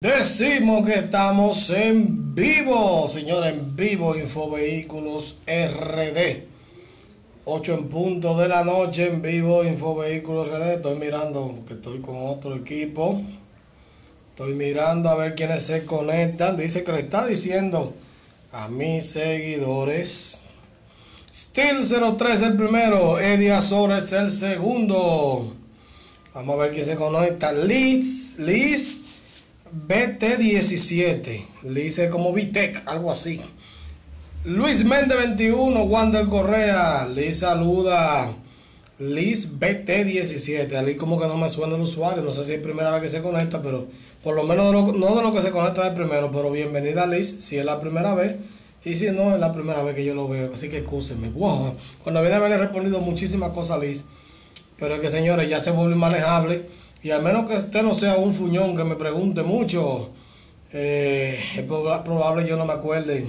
Decimos que estamos en vivo, señor, en vivo, Infovehículos RD. 8 en punto de la noche en vivo, Infovehículos RD. Estoy mirando, que estoy con otro equipo. Estoy mirando a ver quiénes se conectan. Dice que le está diciendo a mis seguidores. Steel 03 el primero, Eddie Azores el segundo. Vamos a ver quién se conecta. Liz, Liz BT17, le dice como Vitec, algo así. Luis Méndez 21, Wander Correa, le saluda Liz BT17. Ali como que no me suena el usuario, no sé si es primera vez que se conecta, pero por lo menos no de lo que se conecta de primero, pero bienvenida Liz, si es la primera vez. Y si no, es la primera vez que yo lo veo, así que escúsenme. Wow. Cuando viene a haberle respondido muchísimas cosas a Liz, pero es que señores, ya se vuelve manejable y al menos que usted no sea un fuñón que me pregunte mucho, eh, es probable yo no me acuerde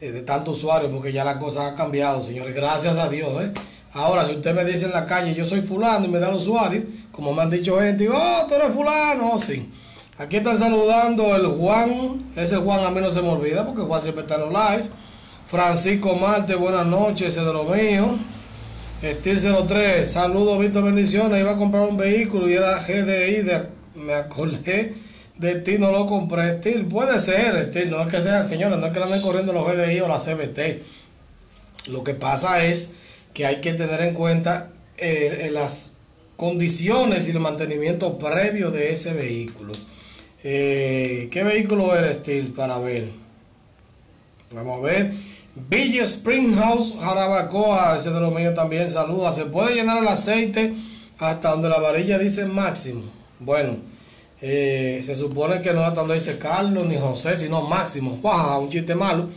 eh, de tanto usuario porque ya la cosa ha cambiado, señores. Gracias a Dios. ¿eh? Ahora, si usted me dice en la calle, yo soy fulano y me da el usuario, como me han dicho gente, oh, tú eres fulano, oh, sí. Aquí están saludando el Juan, ese Juan a mí no se me olvida porque Juan siempre está en los live. Francisco Marte, buenas noches, ese de lo mío. Estil 03, saludos, Víctor, bendiciones. Iba a comprar un vehículo y era GDI. me acordé de ti, no lo compré. Estil, puede ser, Estil, no es que sea, señores, no es que anden corriendo los GDI o la CBT. Lo que pasa es que hay que tener en cuenta eh, las condiciones y el mantenimiento previo de ese vehículo. Eh, ¿Qué vehículo eres, Estil, para ver? Vamos a ver. Villa Springhouse, Jarabacoa, ese de los míos también, saluda. Se puede llenar el aceite hasta donde la varilla dice máximo. Bueno, eh, se supone que no hasta donde dice Carlos ni José, sino máximo. un chiste malo.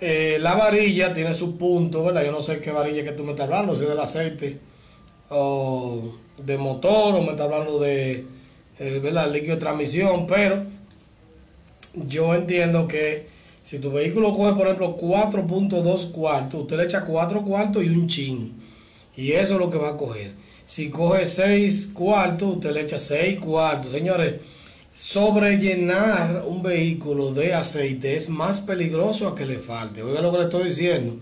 Eh, la varilla tiene su punto, ¿verdad? Yo no sé qué varilla que tú me estás hablando, si del aceite o de motor o me estás hablando de, eh, ¿verdad? líquido de transmisión, pero yo entiendo que si tu vehículo coge, por ejemplo, 4.2 cuartos, usted le echa 4 cuartos y un chin. Y eso es lo que va a coger. Si coge 6 cuartos, usted le echa 6 cuartos. Señores, sobrellenar un vehículo de aceite es más peligroso a que le falte. Oiga lo que le estoy diciendo.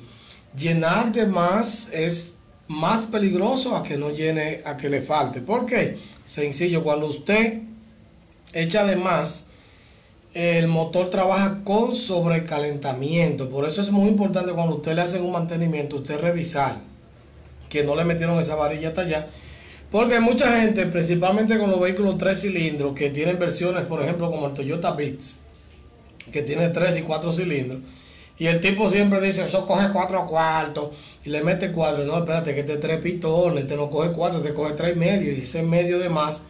Llenar de más es más peligroso a que no llene, a que le falte. ¿Por qué? Sencillo, cuando usted echa de más, el motor trabaja con sobrecalentamiento. Por eso es muy importante cuando usted le hace un mantenimiento, usted revisar que no le metieron esa varilla hasta allá. Porque hay mucha gente, principalmente con los vehículos tres cilindros, que tienen versiones, por ejemplo, como el Toyota Beats, que tiene tres y cuatro cilindros. Y el tipo siempre dice, eso coge cuatro cuartos y le mete cuatro. No, espérate, que este tres pitones, este no coge cuatro, te coge tres y medio. Y ese medio de más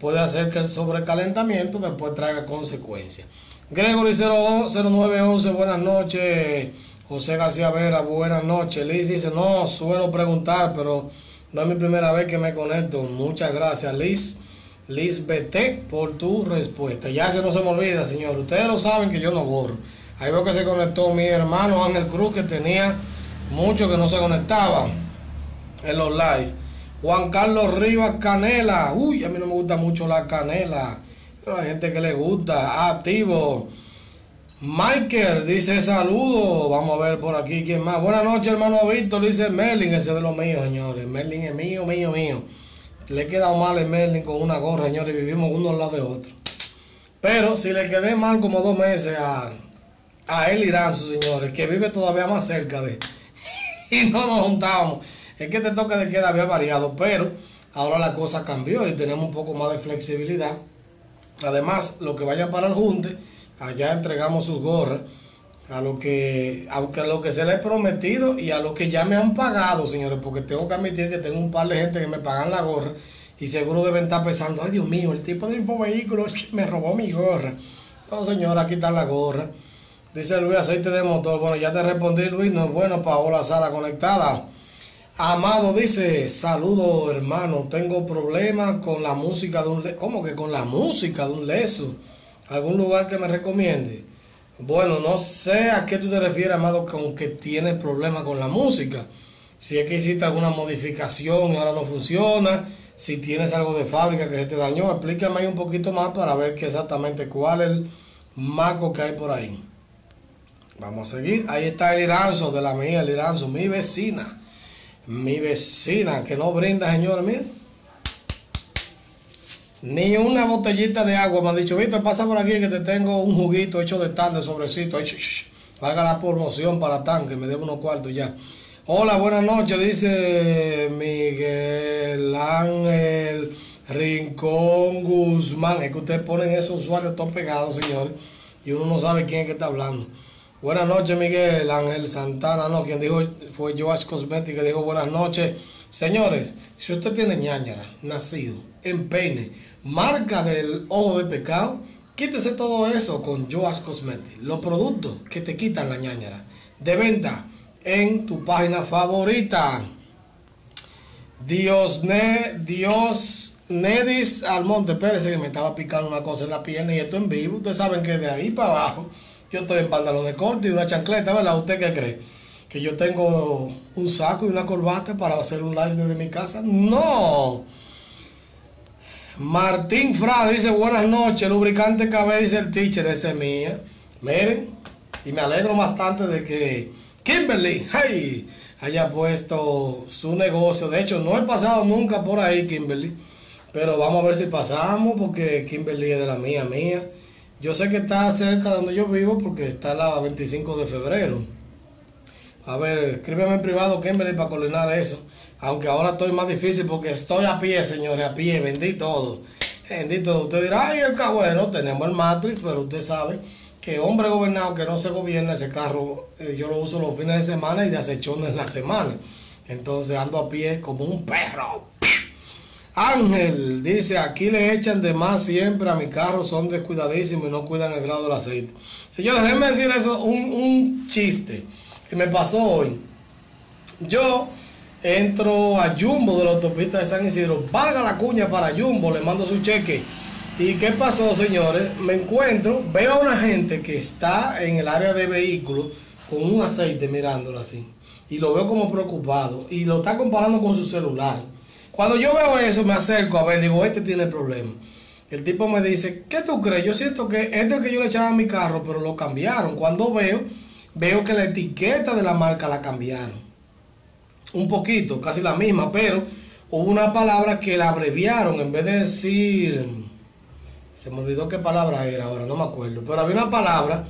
puede hacer que el sobrecalentamiento después traiga consecuencias. Gregory 0911, buenas noches. José García Vera, buenas noches. Liz dice, no, suelo preguntar, pero no es mi primera vez que me conecto. Muchas gracias, Liz. Liz BT, por tu respuesta. Ya se no se me olvida, señor. Ustedes lo saben que yo no borro. Ahí veo que se conectó mi hermano Ángel Cruz, que tenía mucho que no se conectaba en los live. Juan Carlos Rivas Canela. Uy, a mí no me gusta mucho la canela. Pero hay gente que le gusta. Activo. Michael dice saludo. Vamos a ver por aquí quién más. Buenas noches, hermano Víctor. Dice Merlin, ese de los míos, señores. Merlin es mío, mío, mío. Le he quedado mal el Merlin con una gorra, señores. Vivimos uno al lado de otro. Pero si le quedé mal como dos meses a, a él Irán, señores, que vive todavía más cerca de. y no nos juntábamos. Es que este toque de queda había variado, pero ahora la cosa cambió y tenemos un poco más de flexibilidad. Además, los que vayan para el Junte, allá entregamos sus gorras a lo que, aunque a lo que se les ha prometido y a lo que ya me han pagado, señores, porque tengo que admitir que tengo un par de gente que me pagan la gorra y seguro deben estar pensando, ay Dios mío, el tipo de vehículo me robó mi gorra. No, señora, aquí está la gorra. Dice Luis, aceite de motor. Bueno, ya te respondí, Luis, no es bueno, Paola Sala conectada. Amado dice, saludo hermano, tengo problemas con la música de un... ¿Cómo que con la música de un leso? ¿Algún lugar que me recomiende? Bueno, no sé a qué tú te refieres, amado, con que tienes problemas con la música. Si es que hiciste alguna modificación y ahora no funciona, Si tienes algo de fábrica que se te dañó, explícame ahí un poquito más para ver qué exactamente cuál es el marco que hay por ahí. Vamos a seguir. Ahí está el Iranzo de la mía, el Iranzo, mi vecina. Mi vecina, que no brinda, señores, miren. Ni una botellita de agua. Me han dicho, Víctor, pasa por aquí que te tengo un juguito hecho de tan de sobrecito. Valga la promoción para tanque, me debo unos cuartos ya. Hola, buenas noches, dice Miguel Ángel Rincón Guzmán. Es que ustedes ponen esos usuarios todos pegados, señores, y uno no sabe quién es que está hablando. Buenas noches, Miguel Ángel Santana. No, quien dijo fue Joash Cosmetic, que dijo buenas noches. Señores, si usted tiene ñañara, nacido en peine, marca del ojo de pecado, quítese todo eso con Joas Cosmetics. Los productos que te quitan la ñañara. De venta en tu página favorita. Dios, ne, Dios Nedis Almonte Pérez, que me estaba picando una cosa en la pierna y esto en vivo. Ustedes saben que de ahí para abajo yo estoy en pantalón de corte y una chancleta, ¿verdad? ¿Usted qué cree? Que yo tengo un saco y una corbata para hacer un live desde mi casa. No. Martín Fra dice buenas noches, lubricante KB dice el teacher, ese es mía. Miren, y me alegro bastante de que Kimberly, hey, haya puesto su negocio. De hecho, no he pasado nunca por ahí, Kimberly, pero vamos a ver si pasamos porque Kimberly es de la mía, mía. Yo sé que está cerca de donde yo vivo porque está la 25 de febrero. A ver, escríbeme en privado, Kimberly, para coordinar eso. Aunque ahora estoy más difícil porque estoy a pie, señores, a pie, vendí todo. Bendito, usted dirá, ay, el bueno, tenemos el Matrix, pero usted sabe que hombre gobernado que no se gobierna, ese carro eh, yo lo uso los fines de semana y de acechón en la semana. Entonces ando a pie como un perro. Ángel dice, aquí le echan de más siempre a mi carro, son descuidadísimos y no cuidan el grado del aceite. Señores, déjenme decir eso, un, un chiste que me pasó hoy. Yo entro a Jumbo de la autopista de San Isidro, valga la cuña para Jumbo, le mando su cheque. ¿Y qué pasó, señores? Me encuentro, veo a una gente que está en el área de vehículos con un aceite mirándolo así. Y lo veo como preocupado. Y lo está comparando con su celular. Cuando yo veo eso, me acerco a ver, digo, este tiene problema. El tipo me dice, ¿qué tú crees? Yo siento que este es el que yo le echaba a mi carro, pero lo cambiaron. Cuando veo, veo que la etiqueta de la marca la cambiaron un poquito, casi la misma, pero hubo una palabra que la abreviaron en vez de decir, se me olvidó qué palabra era ahora, no me acuerdo, pero había una palabra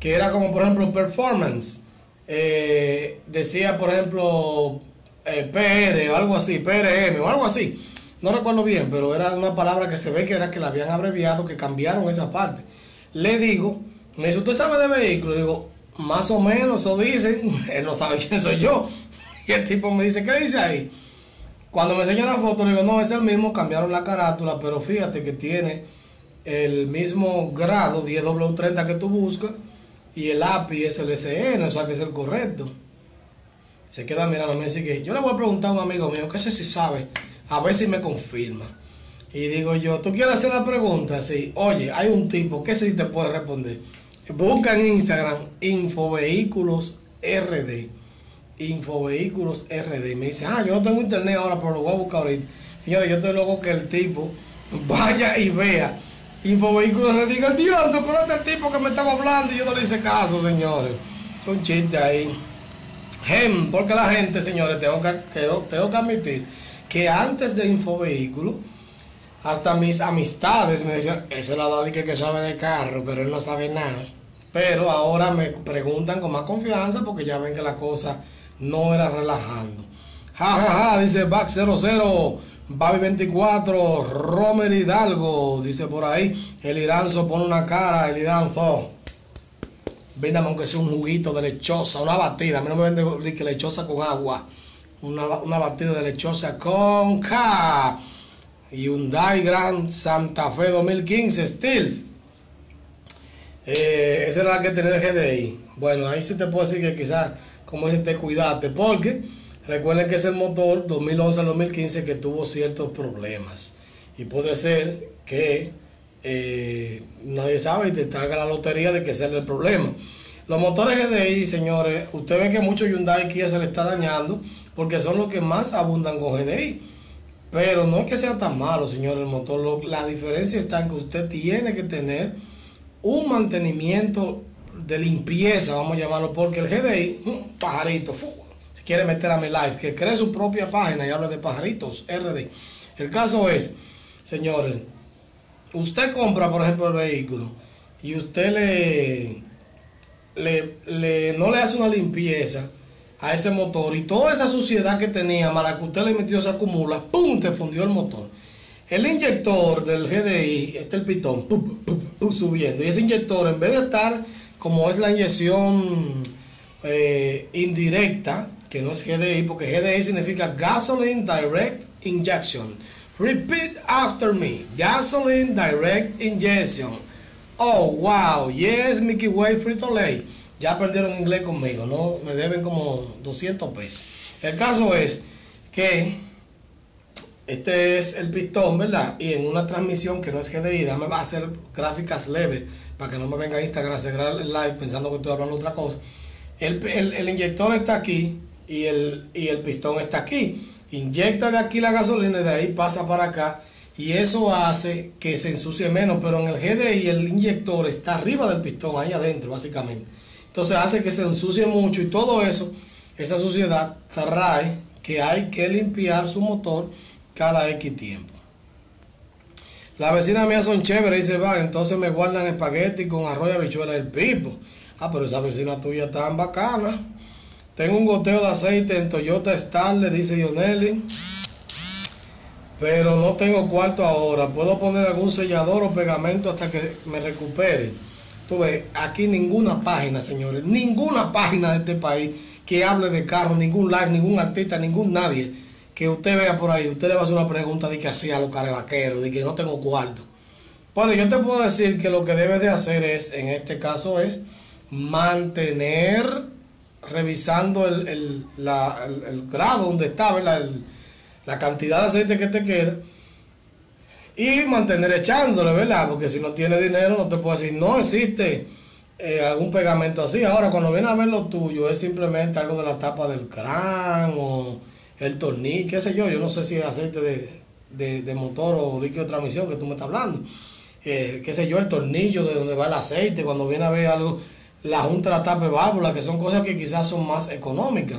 que era como por ejemplo performance, eh, decía por ejemplo eh, PR o algo así, PRM o algo así, no recuerdo bien, pero era una palabra que se ve que era que la habían abreviado, que cambiaron esa parte. Le digo, me dice, ¿usted sabe de vehículos? Digo, más o menos, eso dicen, él no sabe quién soy yo. Y el tipo me dice, ¿qué dice ahí? Cuando me enseña la foto, le digo, no, es el mismo, cambiaron la carátula, pero fíjate que tiene el mismo grado 10W30 que tú buscas y el API es el SN, o sea que es el correcto. Se queda mirando me dice yo le voy a preguntar a un amigo mío, que sé si sabe, a ver si me confirma. Y digo yo, ¿tú quieres hacer la pregunta? Sí, oye, hay un tipo, ¿qué si te puede responder? Busca en Instagram, Infovehículos RD. Infovehículos RD. Y me dice, ah, yo no tengo internet ahora, pero lo voy a buscar ahorita. Señores, yo estoy loco que el tipo vaya y vea Infovehículos RD. Diga, Dios, pero este tipo que me estaba hablando y yo no le hice caso, señores. Son chistes ahí. Gem, porque la gente, señores, tengo que, tengo que admitir que antes de Infovehículos, hasta mis amistades me decían, ese es la Daddy que, que sabe de carro, pero él no sabe nada. Pero ahora me preguntan con más confianza porque ya ven que la cosa no era relajando. Ja, ja, ja, dice Back 00, Babi 24, Romer Hidalgo, dice por ahí, el Iranzo pone una cara, el Iranzo. Véndame aunque sea un juguito de lechosa, una batida, a mí no me vende que lechosa con agua, una, una batida de lechosa con K. Hyundai Grand Santa Fe 2015 Steels. Eh, esa era la que tenía el GDI. Bueno, ahí sí te puedo decir que quizás como dicen, te cuidaste, porque recuerden que es el motor 2011 al 2015 que tuvo ciertos problemas. Y puede ser que eh, nadie sabe y te traiga la lotería de que sea el problema. Los motores GDI, señores, usted ve que muchos Hyundai Kia se le está dañando porque son los que más abundan con GDI. Pero no es que sea tan malo, señor, el motor. la diferencia está en que usted tiene que tener un mantenimiento de limpieza, vamos a llamarlo, porque el GDI, pajarito, si quiere meter a mi live, que cree su propia página y habla de pajaritos, RD. El caso es, señores, usted compra, por ejemplo, el vehículo y usted le, le, no le hace una limpieza a ese motor y toda esa suciedad que tenía, mala que usted le metió se acumula, ¡pum! te fundió el motor. El inyector del GDI, este es el pitón, subiendo. Y ese inyector, en vez de estar como es la inyección eh, indirecta, que no es GDI, porque GDI significa Gasoline Direct Injection. Repeat after me. Gasoline Direct Injection. Oh, wow. Yes, Mickey Way Frito Lay. Ya perdieron inglés conmigo, ¿no? Me deben como 200 pesos. El caso es que este es el pistón, ¿verdad? Y en una transmisión que no es GDI, me va a hacer gráficas leves para que no me venga Instagram a cerrar el live pensando que estoy hablando otra cosa. El, inyector está aquí y el, y el pistón está aquí. Inyecta de aquí la gasolina y de ahí pasa para acá y eso hace que se ensucie menos, pero en el GDI el inyector está arriba del pistón, ahí adentro básicamente. Entonces hace que se ensucie mucho y todo eso, esa suciedad trae que hay que limpiar su motor cada X tiempo. La vecina mía son chéveres, dice, va, entonces me guardan espagueti con arroz y habichuela del pipo. Ah, pero esa vecina tuya tan bacana. Tengo un goteo de aceite en Toyota Star, le dice Dionelli. Pero no tengo cuarto ahora. ¿Puedo poner algún sellador o pegamento hasta que me recupere? Tú ves, aquí ninguna página, señores, ninguna página de este país que hable de carro, ningún live, ningún artista, ningún nadie que usted vea por ahí, usted le va a hacer una pregunta de que hacía los carevaqueros, de que no tengo cuarto. Bueno, yo te puedo decir que lo que debes de hacer es, en este caso, es mantener revisando el, grado donde está, la cantidad de aceite que te queda y mantener echándole, ¿verdad? Porque si no tiene dinero no te puedo decir, no existe eh, algún pegamento así. Ahora, cuando viene a ver lo tuyo, es simplemente algo de la tapa del crán o el tornillo, qué sé yo, yo no sé si es aceite de, motor o líquido de transmisión que tú me estás hablando. Eh, qué sé yo, el tornillo de donde va el aceite, cuando viene a ver algo, la junta de la tapa de válvula, que son cosas que quizás son más económicas.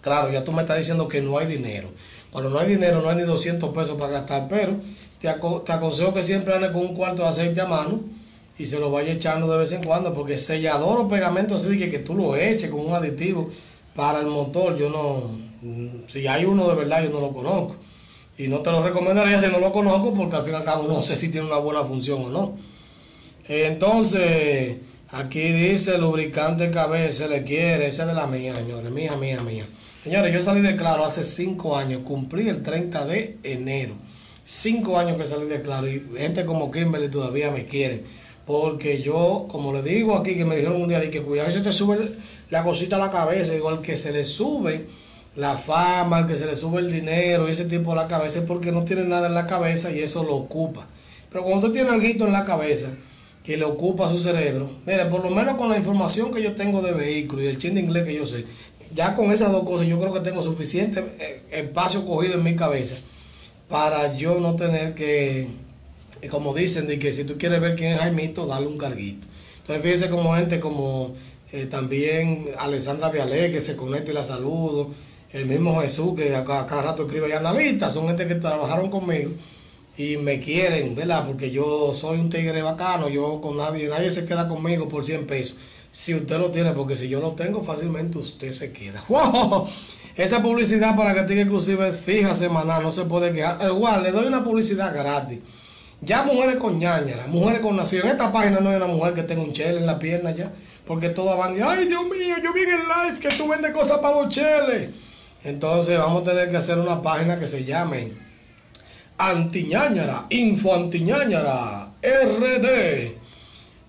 Claro, ya tú me estás diciendo que no hay dinero. Cuando no hay dinero, no hay ni 200 pesos para gastar, pero te, te aconsejo que siempre andes con un cuarto de aceite a mano y se lo vaya echando de vez en cuando, porque sellador o pegamento así que, que tú lo eches con un aditivo para el motor, yo no, Mm, si hay uno de verdad, yo no lo conozco. Y no te lo recomendaría si no lo conozco, porque al fin y al cabo no sé si tiene una buena función o no. Entonces, aquí dice lubricante cabeza, le quiere, esa es de la mía, señores, mía, mía, mía. Señores, yo salí de Claro hace cinco años, cumplí el 30 de enero. Cinco años que salí de Claro y gente como Kimberly todavía me quiere. Porque yo, como le digo aquí, que me dijeron un día, de que cuidado, se te sube la cosita a la cabeza, igual que se le sube la fama, al que se le sube el dinero y ese tipo a la cabeza es porque no tiene nada en la cabeza y eso lo ocupa. Pero cuando usted tiene algo en la cabeza que le ocupa su cerebro, mire, por lo menos con la información que yo tengo de vehículo y el chin de inglés que yo sé, ya con esas dos cosas yo creo que tengo suficiente eh, espacio cogido en mi cabeza para yo no tener que, como dicen, de que si tú quieres ver quién es Jaimito, dale un carguito. Entonces fíjese como gente como eh, también Alessandra Vialé, que se conecta y la saludo el mismo Jesús que a cada, rato escribe ya Navita, son gente que trabajaron conmigo y me quieren, ¿verdad? Porque yo soy un tigre bacano, yo con nadie, nadie se queda conmigo por 100 pesos. Si usted lo tiene, porque si yo lo tengo, fácilmente usted se queda. ¡Wow! Esa publicidad para tenga exclusiva es fija semanal, no se puede quedar. Igual, le doy una publicidad gratis. Ya mujeres con ñañara, mujeres con nación. En esta página no hay una mujer que tenga un chele en la pierna ya. Porque todas van ay Dios mío, yo vi en el live que tú vendes cosas para los cheles. Entonces vamos a tener que hacer una página que se llame Antiñáñara, Info Antiñáñara, RD.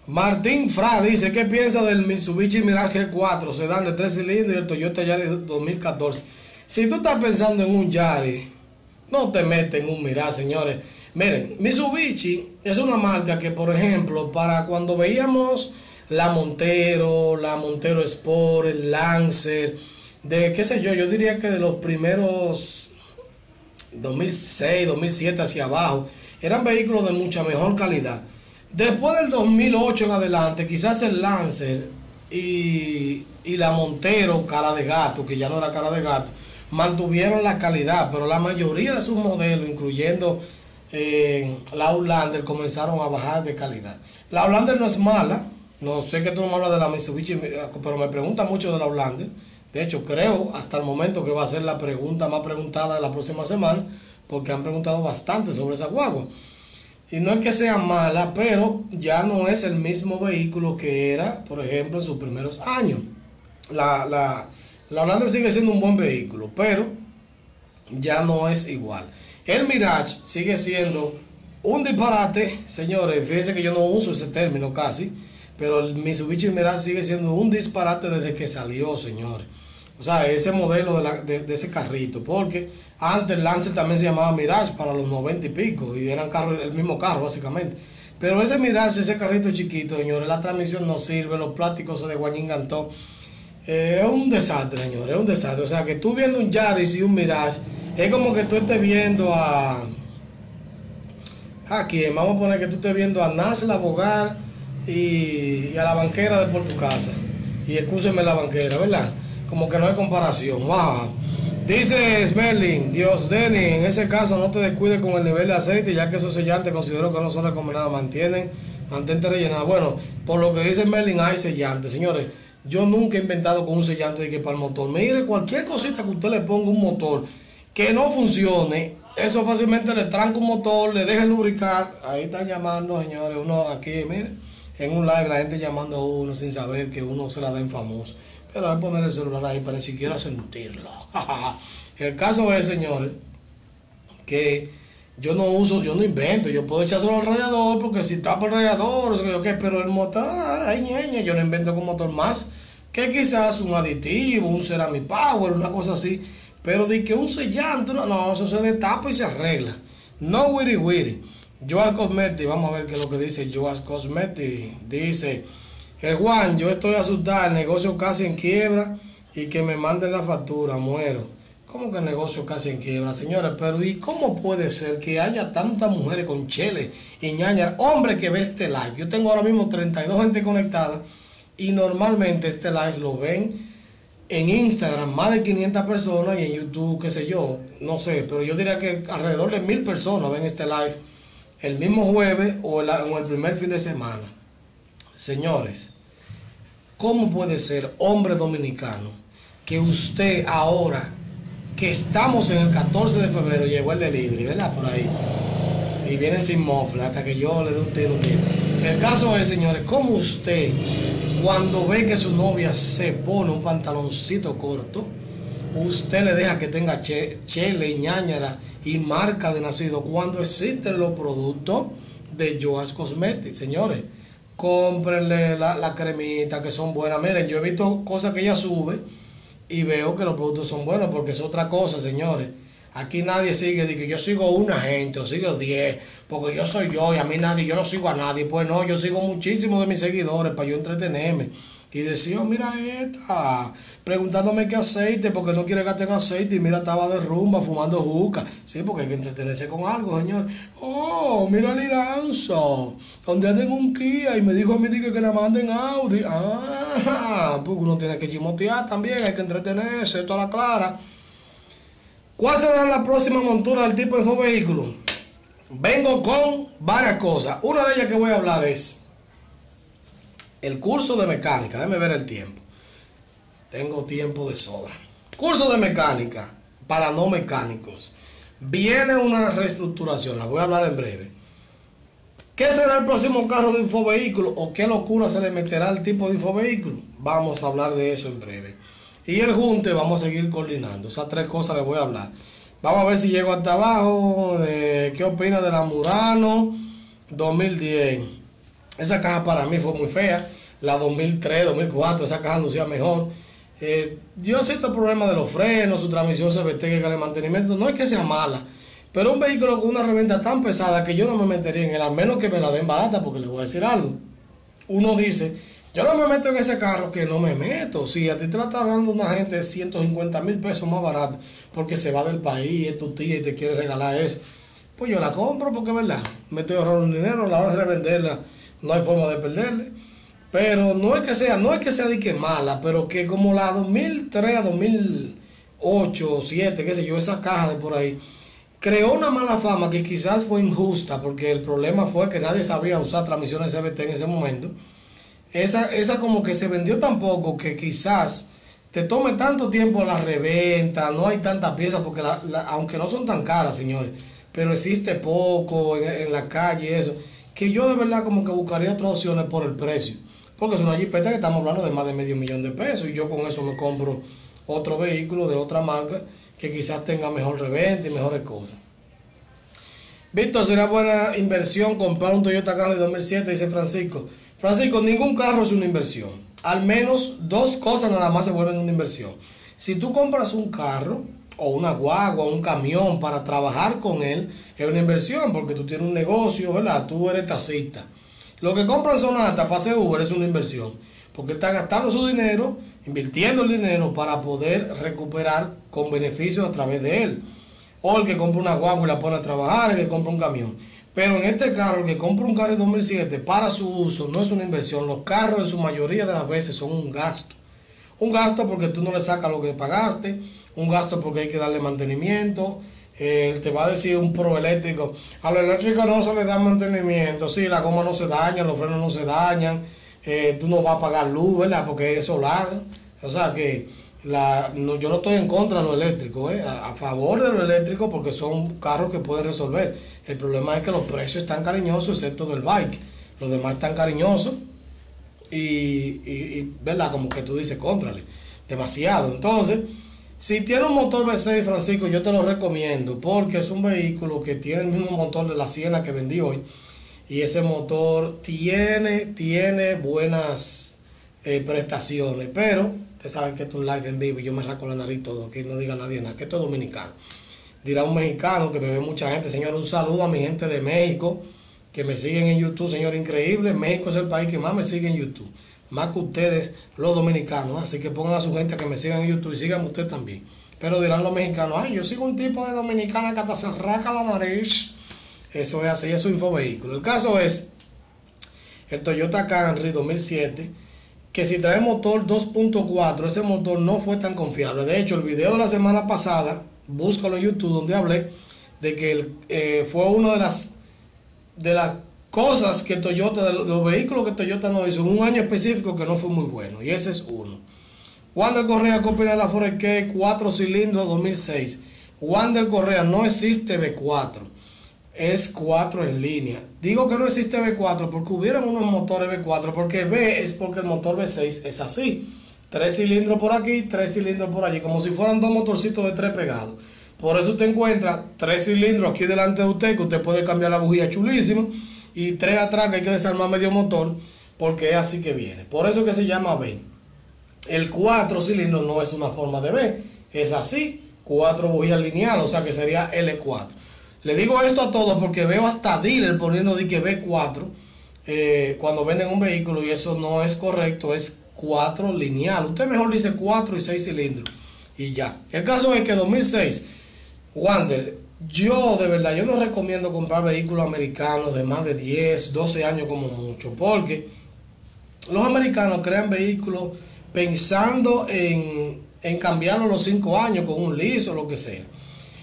Martín Fra dice, ¿qué piensa del Mitsubishi Mirage 4? Sedán de tres cilindros y el Toyota Yaris 2014. Si tú estás pensando en un Yaris, no te metes en un Mirage, señores. Miren, Mitsubishi es una marca que, por ejemplo, para cuando veíamos la Montero, la Montero Sport, el Lancer, de qué sé yo, yo diría que de los primeros 2006, 2007 hacia abajo, eran vehículos de mucha mejor calidad. Después del 2008 en adelante, quizás el Lancer y, y la Montero, cara de gato, que ya no era cara de gato, mantuvieron la calidad, pero la mayoría de sus modelos, incluyendo eh, la Outlander, comenzaron a bajar de calidad. La Outlander no es mala, no sé que tú no me hablas de la Mitsubishi, pero me pregunta mucho de la Outlander. De hecho, creo hasta el momento que va a ser la pregunta más preguntada de la próxima semana, porque han preguntado bastante sobre esa guagua. Y no es que sea mala, pero ya no es el mismo vehículo que era, por ejemplo, en sus primeros años. La, la, la sigue siendo un buen vehículo, pero ya no es igual. El Mirage sigue siendo un disparate, señores. Fíjense que yo no uso ese término casi, pero el Mitsubishi Mirage sigue siendo un disparate desde que salió, señores. O sea, ese modelo de, ese carrito, porque antes el Lancer también se llamaba Mirage para los 90 y pico, y eran carros, el mismo carro básicamente. Pero ese Mirage, ese carrito chiquito, señores, la transmisión no sirve, los plásticos se desguañingan todo. Eh, es un desastre, señores, es un desastre. O sea, que tú viendo un Yaris y un Mirage, es como que tú estés viendo a... ¿A quién? Vamos a poner que tú estés viendo a Nasla Bogar y, y a la banquera de por tu casa. Y escúcheme la banquera, ¿verdad? Como que no hay comparación. Wow. Dice Smerling, Dios Denny, en ese caso no te descuides con el nivel de aceite, ya que esos sellantes considero que no son recomendados, mantienen, mantente rellenada. Bueno, por lo que dice Smerling, hay sellantes, señores. Yo nunca he inventado con un sellante de que para el motor. Mire, cualquier cosita que usted le ponga un motor que no funcione, eso fácilmente le tranca un motor, le deja lubricar. Ahí están llamando, señores, uno aquí, mire, en un live la gente llamando a uno sin saber que uno se la den famoso. Pero que poner el celular ahí para ni siquiera sentirlo. el caso es, señores, que yo no uso, yo no invento, yo puedo echárselo al radiador porque si tapa el radiador, pero el motor, ay ñeña, yo no invento con motor más que quizás un aditivo, un ceramic power, una cosa así, pero de que un sellante, no, no, eso se destapa y se arregla. No wiri wiri. Joas Cosmetic, vamos a ver qué es lo que dice Joas Cosmetic. Dice, el Juan, yo estoy asustado, el negocio casi en quiebra y que me manden la factura, muero. ¿Cómo que el negocio casi en quiebra, señores? Pero ¿y cómo puede ser que haya tantas mujeres con chele y ñaña? Hombre que ve este live. Yo tengo ahora mismo 32 gente conectada y normalmente este live lo ven en Instagram más de 500 personas y en YouTube, qué sé yo, no sé, pero yo diría que alrededor de mil personas ven este live el mismo jueves o o el primer fin de semana. Señores, ¿cómo puede ser hombre dominicano que usted ahora, que estamos en el 14 de febrero, llegó el delivery, ¿verdad? Por ahí. Y vienen sin mofla hasta que yo le dé un tiro. El caso es, señores, ¿cómo usted, cuando ve que su novia se pone un pantaloncito corto, usted le deja que tenga chele, ñañara y marca de nacido cuando existen los productos de Joas Cosmetics, señores? Cómprenle la, cremita que son buenas. Miren, yo he visto cosas que ella sube y veo que los productos son buenos porque es otra cosa, señores. Aquí nadie sigue de que yo sigo una gente o sigo diez, porque yo soy yo y a mí nadie, yo no sigo a nadie. Pues no, yo sigo muchísimos de mis seguidores para yo entretenerme. Y decía, oh, mira esta, preguntándome qué aceite, porque no quiere gastar en aceite, y mira, estaba de rumba, fumando juca. Sí, porque hay que entretenerse con algo, señor. Oh, mira el Iranzo, donde anden un Kia, y me dijo a mí que, que la manden Audi. Ah, pues uno tiene que chimotear también, hay que entretenerse, toda la clara. ¿Cuál será la próxima montura del tipo de vehículo? Vengo con varias cosas. Una de ellas que voy a hablar es el curso de mecánica. Déjame ver el tiempo. Tengo tiempo de sobra. Curso de mecánica para no mecánicos. Viene una reestructuración, la voy a hablar en breve. ¿Qué será el próximo carro de infovehículo o qué locura se le meterá al tipo de infovehículo? Vamos a hablar de eso en breve. Y el junte vamos a seguir coordinando. Esas tres cosas les voy a hablar. Vamos a ver si llego hasta abajo. ¿Qué opina de la Murano 2010? Esa caja para mí fue muy fea. La 2003, 2004, esa caja lucía mejor. Eh, yo siento el problema de los frenos, su transmisión se que el mantenimiento. No es que sea mala, pero un vehículo con una reventa tan pesada que yo no me metería en él, al menos que me la den barata, porque le voy a decir algo. Uno dice, yo no me meto en ese carro que no me meto. Si a ti te la está dando una gente de 150 mil pesos más barato, porque se va del país, es tu tía y te quiere regalar eso. Pues yo la compro porque verdad, me estoy ahorrando dinero, a la hora de revenderla no hay forma de perderle. Pero no es que sea, no es que sea de que mala, pero que como la 2003 a 2008 o 2007, qué sé yo, esa caja de por ahí, creó una mala fama que quizás fue injusta, porque el problema fue que nadie sabía usar transmisiones CBT en ese momento. Esa, esa como que se vendió tan poco que quizás te tome tanto tiempo la reventa, no hay tantas piezas, porque aunque no son tan caras, señores, pero existe poco en, en la calle eso, que yo de verdad como que buscaría otras opciones por el precio. Porque es una jipeta que estamos hablando de más de medio millón de pesos y yo con eso me compro otro vehículo de otra marca que quizás tenga mejor reventa y mejores cosas. Víctor, ¿será buena inversión comprar un Toyota Camry 2007? Dice Francisco. Francisco, ningún carro es una inversión. Al menos dos cosas nada más se vuelven una inversión. Si tú compras un carro o una guagua o un camión para trabajar con él, es una inversión porque tú tienes un negocio, ¿verdad? Tú eres taxista. Lo que compran Sonata para hacer Uber es una inversión, porque está gastando su dinero, invirtiendo el dinero para poder recuperar con beneficios a través de él. O el que compra una guagua y la pone a trabajar, el que compra un camión. Pero en este carro, el que compra un carro de 2007 para su uso no es una inversión. Los carros en su mayoría de las veces son un gasto. Un gasto porque tú no le sacas lo que pagaste, un gasto porque hay que darle mantenimiento, eh, te va a decir un pro eléctrico, al eléctrico no se le da mantenimiento, sí, la goma no se daña, los frenos no se dañan, eh, tú no vas a pagar luz, ¿verdad? Porque es solar. O sea que la, yo no estoy en contra de lo eléctrico, ¿eh? a, favor de lo eléctrico porque son carros que pueden resolver. El problema es que los precios están cariñosos, excepto del bike. Los demás están cariñosos y, y, ¿verdad? Como que tú dices, contrale, demasiado. Entonces, si tiene un motor V6, Francisco, yo te lo recomiendo porque es un vehículo que tiene el mismo motor de la Siena que vendí hoy y ese motor tiene, tiene buenas eh, prestaciones, pero ustedes saben que esto es un live en vivo y yo me saco la nariz todo, que no diga nadie nada, que esto es dominicano. Dirá un mexicano que me ve mucha gente, señor, un saludo a mi gente de México que me siguen en YouTube, señor, increíble. México es el país que más me sigue en YouTube más que ustedes los dominicanos. Así que pongan a su gente que me sigan en YouTube y sigan usted también. Pero dirán los mexicanos, ay, yo sigo un tipo de dominicana que hasta se raca la nariz. Eso es así, es su infovehículo. El caso es el Toyota Camry 2007, que si trae motor 2.4, ese motor no fue tan confiable. De hecho, el video de la semana pasada, búscalo en YouTube, donde hablé de que eh, fue uno de las de las cosas que Toyota, los vehículos que Toyota no hizo un año específico que no fue muy bueno. Y ese es uno. Wander Correa copia la Forest 4 cilindros 2006. Wander Correa no existe V4. Es 4 en línea. Digo que no existe V4 porque hubieran unos motores V4. Porque V es porque el motor V6 es así. Tres cilindros por aquí, tres cilindros por allí. Como si fueran dos motorcitos de tres pegados. Por eso usted encuentra tres cilindros aquí delante de usted que usted puede cambiar la bujía chulísimo y tres atrás que hay que desarmar medio motor porque es así que viene. Por eso que se llama B. El 4 cilindros no es una forma de B, es así, cuatro bujías lineales, o sea que sería L4. Le digo esto a todos porque veo hasta dealer poniendo de que B4 eh, cuando venden un vehículo y eso no es correcto, es 4 lineal. Usted mejor dice 4 y 6 cilindros y ya. El caso es que 2006, Wander yo de verdad, yo no recomiendo comprar vehículos americanos de más de 10, 12 años como mucho, porque los americanos crean vehículos pensando en, en cambiarlo los 5 años con un liso o lo que sea.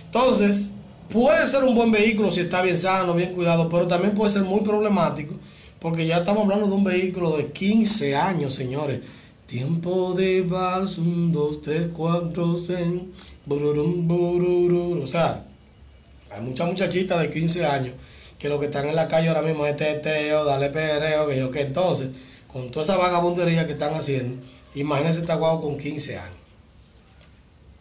Entonces, puede ser un buen vehículo si está bien sano, bien cuidado, pero también puede ser muy problemático porque ya estamos hablando de un vehículo de 15 años, señores. Tiempo de vals, 1, 2, 3, 4, 6, o sea, hay muchas muchachitas de 15 años que lo que están en la calle ahora mismo es teteo, dale perreo, que yo que entonces, con toda esa vagabundería que están haciendo, imagínense esta guau con 15 años.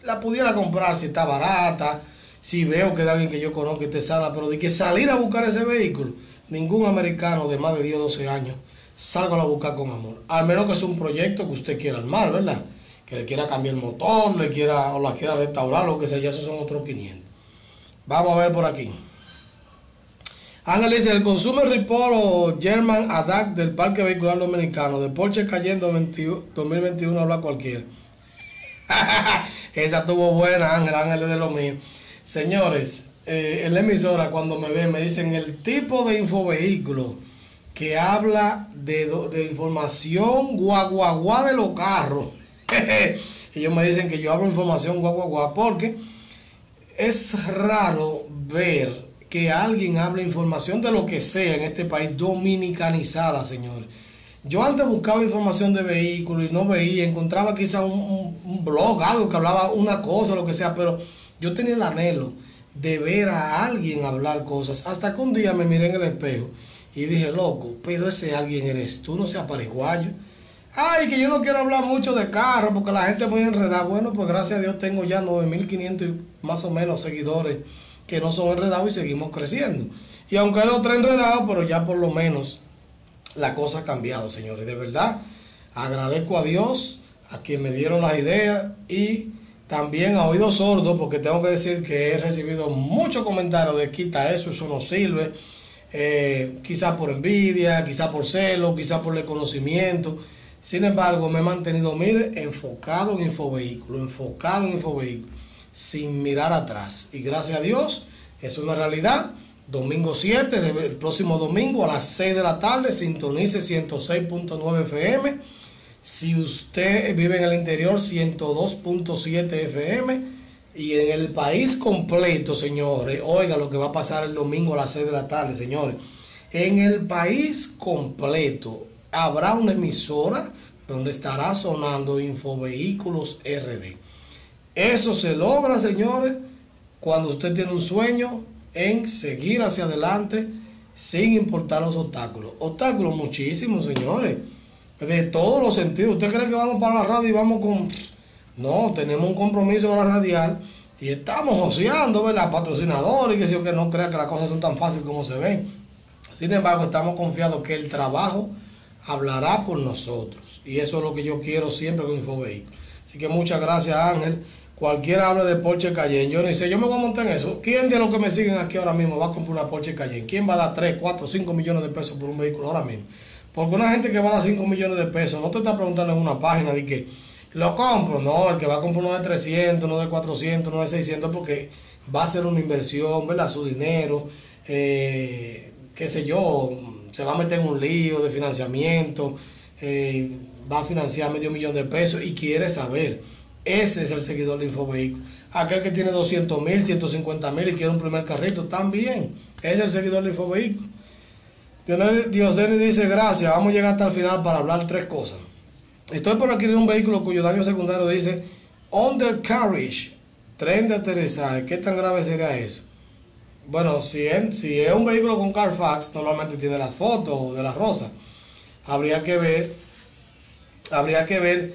La pudiera comprar si está barata, si veo que alguien que yo conozco y esté sana, pero de que salir a buscar ese vehículo, ningún americano de más de 10 o 12 años salga a buscar con amor. Al menos que sea un proyecto que usted quiera armar, ¿verdad? Que le quiera cambiar el motor, le quiera, o la quiera restaurar, lo que sea, ya esos son otros 500. Vamos a ver por aquí. Ángel dice, el Consumer Report German ADAC del Parque Vehicular Dominicano de Porsche cayendo 2021 habla cualquiera. Esa estuvo buena, Ángel, Ángel es de lo mío. Señores, eh, en la emisora cuando me ven me dicen el tipo de infovehículo que habla de, de información guaguaguá de los carros. Ellos me dicen que yo hablo información guaguaguá porque es raro ver que alguien hable información de lo que sea en este país dominicanizada, señores. Yo antes buscaba información de vehículos y no veía, encontraba quizá un, un, blog, algo que hablaba una cosa, lo que sea, pero yo tenía el anhelo de ver a alguien hablar cosas, hasta que un día me miré en el espejo y dije, loco, pero ese alguien eres tú, no seas pariguayo. Ay, que yo no quiero hablar mucho de carro porque la gente es muy enredada. Bueno, pues gracias a Dios tengo ya 9.500 más o menos seguidores que no son enredados y seguimos creciendo. Y aunque hay otro enredado, pero ya por lo menos la cosa ha cambiado, señores. De verdad, agradezco a Dios, a quien me dieron las ideas y también a oídos sordos, porque tengo que decir que he recibido muchos comentarios de quita eso, eso no sirve. Eh, quizás por envidia, quizás por celo, quizás por el conocimiento. Sin embargo, me he mantenido, mire, enfocado en infovehículo, enfocado en infovehículo, sin mirar atrás. Y gracias a Dios, es una realidad. Domingo 7, el próximo domingo a las 6 de la tarde, sintonice 106.9 FM. Si usted vive en el interior, 102.7 FM. Y en el país completo, señores, oiga lo que va a pasar el domingo a las 6 de la tarde, señores. En el país completo habrá una emisora donde estará sonando Infovehículos RD. Eso se logra, señores, cuando usted tiene un sueño en seguir hacia adelante sin importar los obstáculos. Obstáculos muchísimos, señores. De todos los sentidos. ¿Usted cree que vamos para la radio y vamos con... No, tenemos un compromiso con la radial y estamos joseando, ¿verdad? Patrocinadores que si que no crea que las cosas son tan fáciles como se ven. Sin embargo, estamos confiados que el trabajo hablará por nosotros. Y eso es lo que yo quiero siempre con Infovehículos. Así que muchas gracias, Ángel. Cualquiera hable de Porsche Cayenne. Yo ni sé, yo me voy a montar en eso. ¿Quién de los que me siguen aquí ahora mismo va a comprar una Porsche Cayenne? ¿Quién va a dar 3, 4, 5 millones de pesos por un vehículo ahora mismo? Porque una gente que va a dar 5 millones de pesos no te está preguntando en una página de que lo compro. No, el que va a comprar uno de 300, uno de 400, uno de 600, porque va a ser una inversión, ¿verdad? Su dinero, eh, qué sé yo, se va a meter en un lío de financiamiento, eh, va a financiar medio millón de pesos y quiere saber ese es el seguidor de Infovehículo. Aquel que tiene 200 mil, 150 mil y quiere un primer carrito, también. es el seguidor de Infovehículo. Dios dice, gracias, vamos a llegar hasta el final para hablar tres cosas. Estoy por adquirir un vehículo cuyo daño secundario dice undercarriage, tren de aterrizaje. ¿Qué tan grave sería eso? Bueno, si es, si es un vehículo con Carfax, normalmente tiene las fotos de la rosa. Habría que ver, habría que ver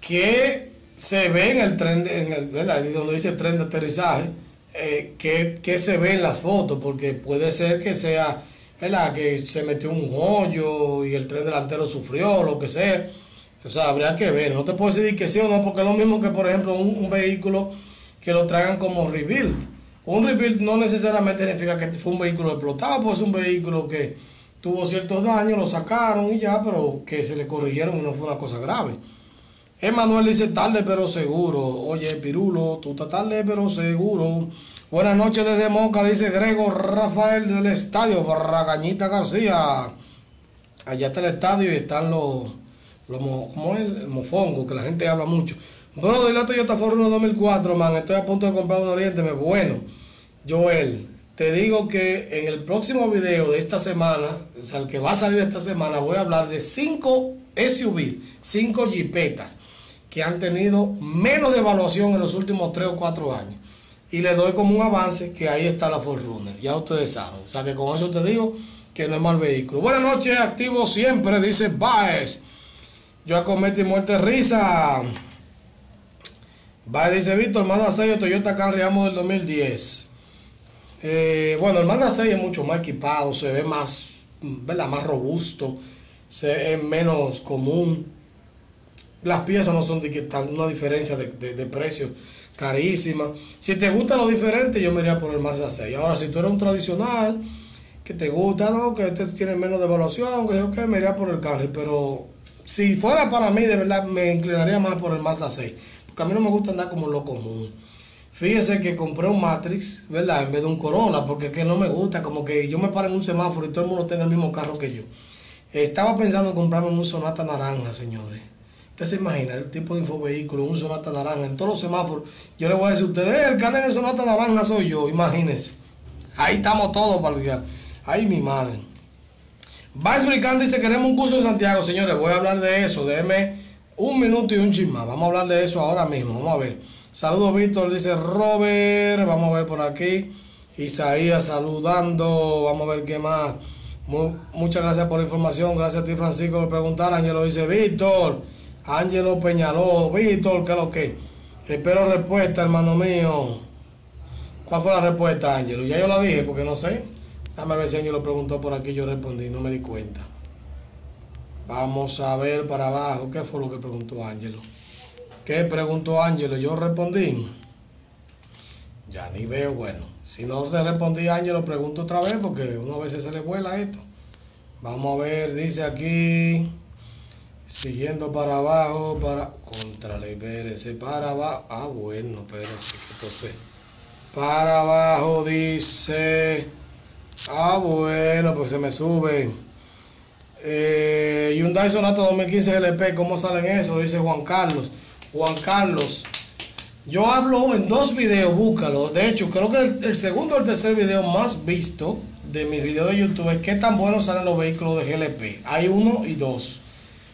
qué se ve en el tren, en el, donde dice tren de aterrizaje, eh, que, se ve en las fotos, porque puede ser que sea, ¿verdad? Que se metió un hoyo y el tren delantero sufrió, lo que sea. O sea, habría que ver. No te puedo decir que sí o no, porque es lo mismo que, por ejemplo, un, vehículo que lo traigan como rebuild. Un rebuild no necesariamente significa que fue un vehículo explotado, pues es un vehículo que tuvo ciertos daños, lo sacaron y ya, pero que se le corrigieron y no fue una cosa grave. Emanuel dice tarde pero seguro. Oye, Pirulo, tú estás tarde pero seguro. Buenas noches desde Moca, dice Grego Rafael del estadio Barragañita García. Allá está el estadio y están los, los ¿cómo es? El mofongo, que la gente habla mucho. Bueno, de la Toyota Forerunner 2004, man, estoy a punto de comprar un Oriente. Bueno, Joel, te digo que en el próximo video de esta semana, o sea, el que va a salir esta semana, voy a hablar de cinco SUV, cinco jipetas que han tenido menos devaluación en los últimos 3 o 4 años. Y le doy como un avance que ahí está la Forerunner. Ya ustedes saben. O sea que con eso te digo que no es mal vehículo. Buenas noches, activo siempre, dice Baez. Yo acomete y muerte risa. Baez dice Víctor, Mazda 6 Toyota Camry del 2010. Eh, bueno, el Mazda 6 es mucho más equipado, se ve más, ¿verdad? más robusto, es menos común las piezas no son de que una diferencia de, de, precio carísima. Si te gusta lo diferente, yo me iría por el Mazda 6. Ahora, si tú eres un tradicional, que te gusta, no, que este tiene menos devaluación, que yo que me iría por el Camry. Pero si fuera para mí, de verdad, me inclinaría más por el Mazda 6. porque a mí no me gusta andar como lo común. Fíjese que compré un Matrix, ¿verdad? En vez de un Corolla, porque es que no me gusta, como que yo me paro en un semáforo y todo el mundo tenga el mismo carro que yo. Estaba pensando en comprarme un Sonata naranja, señores. Usted se imagina el tipo de infovehículo, un Sonata naranja, en todos los semáforos. Yo le voy a decir a ustedes, eh, el que anda en el Sonata naranja soy yo, imagínense. Ahí estamos todos para el Ay, mi madre. Va explicando, dice, queremos un curso en Santiago, señores. Voy a hablar de eso. Déjeme un minuto y un chisma. Vamos a hablar de eso ahora mismo. Vamos a ver. Saludos, Víctor, dice Robert. Vamos a ver por aquí. Isaías saludando. Vamos a ver qué más. muchas gracias por la información. Gracias a ti, Francisco, por preguntar. Ángelo dice, Víctor. Ángelo Peñaló. Víctor, ¿qué es lo que? Espero respuesta, hermano mío. ¿Cuál fue la respuesta, Ángelo? Ya yo la dije, porque no sé. Déjame ver si lo preguntó por aquí, yo respondí, no me di cuenta. Vamos a ver para abajo, ¿qué fue lo que preguntó Ángelo? ¿Qué preguntó Ángelo? Yo respondí. Ya ni veo, bueno. Si no le respondí Ángelo, pregunto otra vez porque uno a veces se le vuela esto. Vamos a ver, dice aquí, siguiendo para abajo, para, contra la espérense, para abajo. Ah, bueno, espérense, entonces, para abajo dice... Ah, bueno, pues se me sube. Eh, Hyundai Sonata 2015 LP, ¿cómo salen eso? Dice Juan Carlos. Juan Carlos, yo hablo en dos videos, búscalo. De hecho, creo que el, segundo o el tercer video más visto de mi video de YouTube es qué tan buenos salen los vehículos de GLP. Hay uno y dos.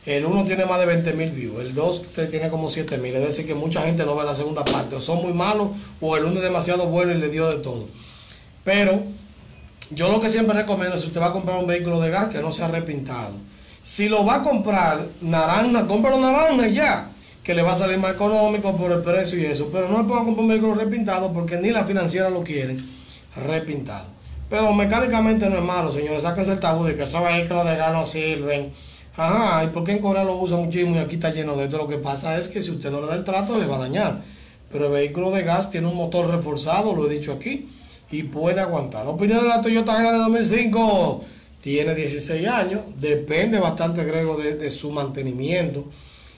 El uno tiene más de 20 mil views, el dos tiene como 7 mil. Es decir, que mucha gente no ve la segunda parte. O son muy malos o el uno es demasiado bueno y le dio de todo. Pero yo lo que siempre recomiendo, si usted va a comprar un vehículo de gas, que no sea repintado. Si lo va a comprar naranja, cómpralo naranja ya, que le va a salir más económico por el precio y eso. Pero no le puedo comprar un vehículo repintado porque ni la financiera lo quiere repintado. Pero mecánicamente no es malo, señores. Sáquense el tabú de que esos vehículos de gas no sirven. Ajá, ¿y por qué en Corea lo usa muchísimo y aquí está lleno de esto? Lo que pasa es que si usted no le da el trato, le va a dañar. Pero el vehículo de gas tiene un motor reforzado, lo he dicho aquí y puede aguantar. Opinión de la Toyota Hilux de 2005. Tiene 16 años, depende bastante, creo, de, su mantenimiento,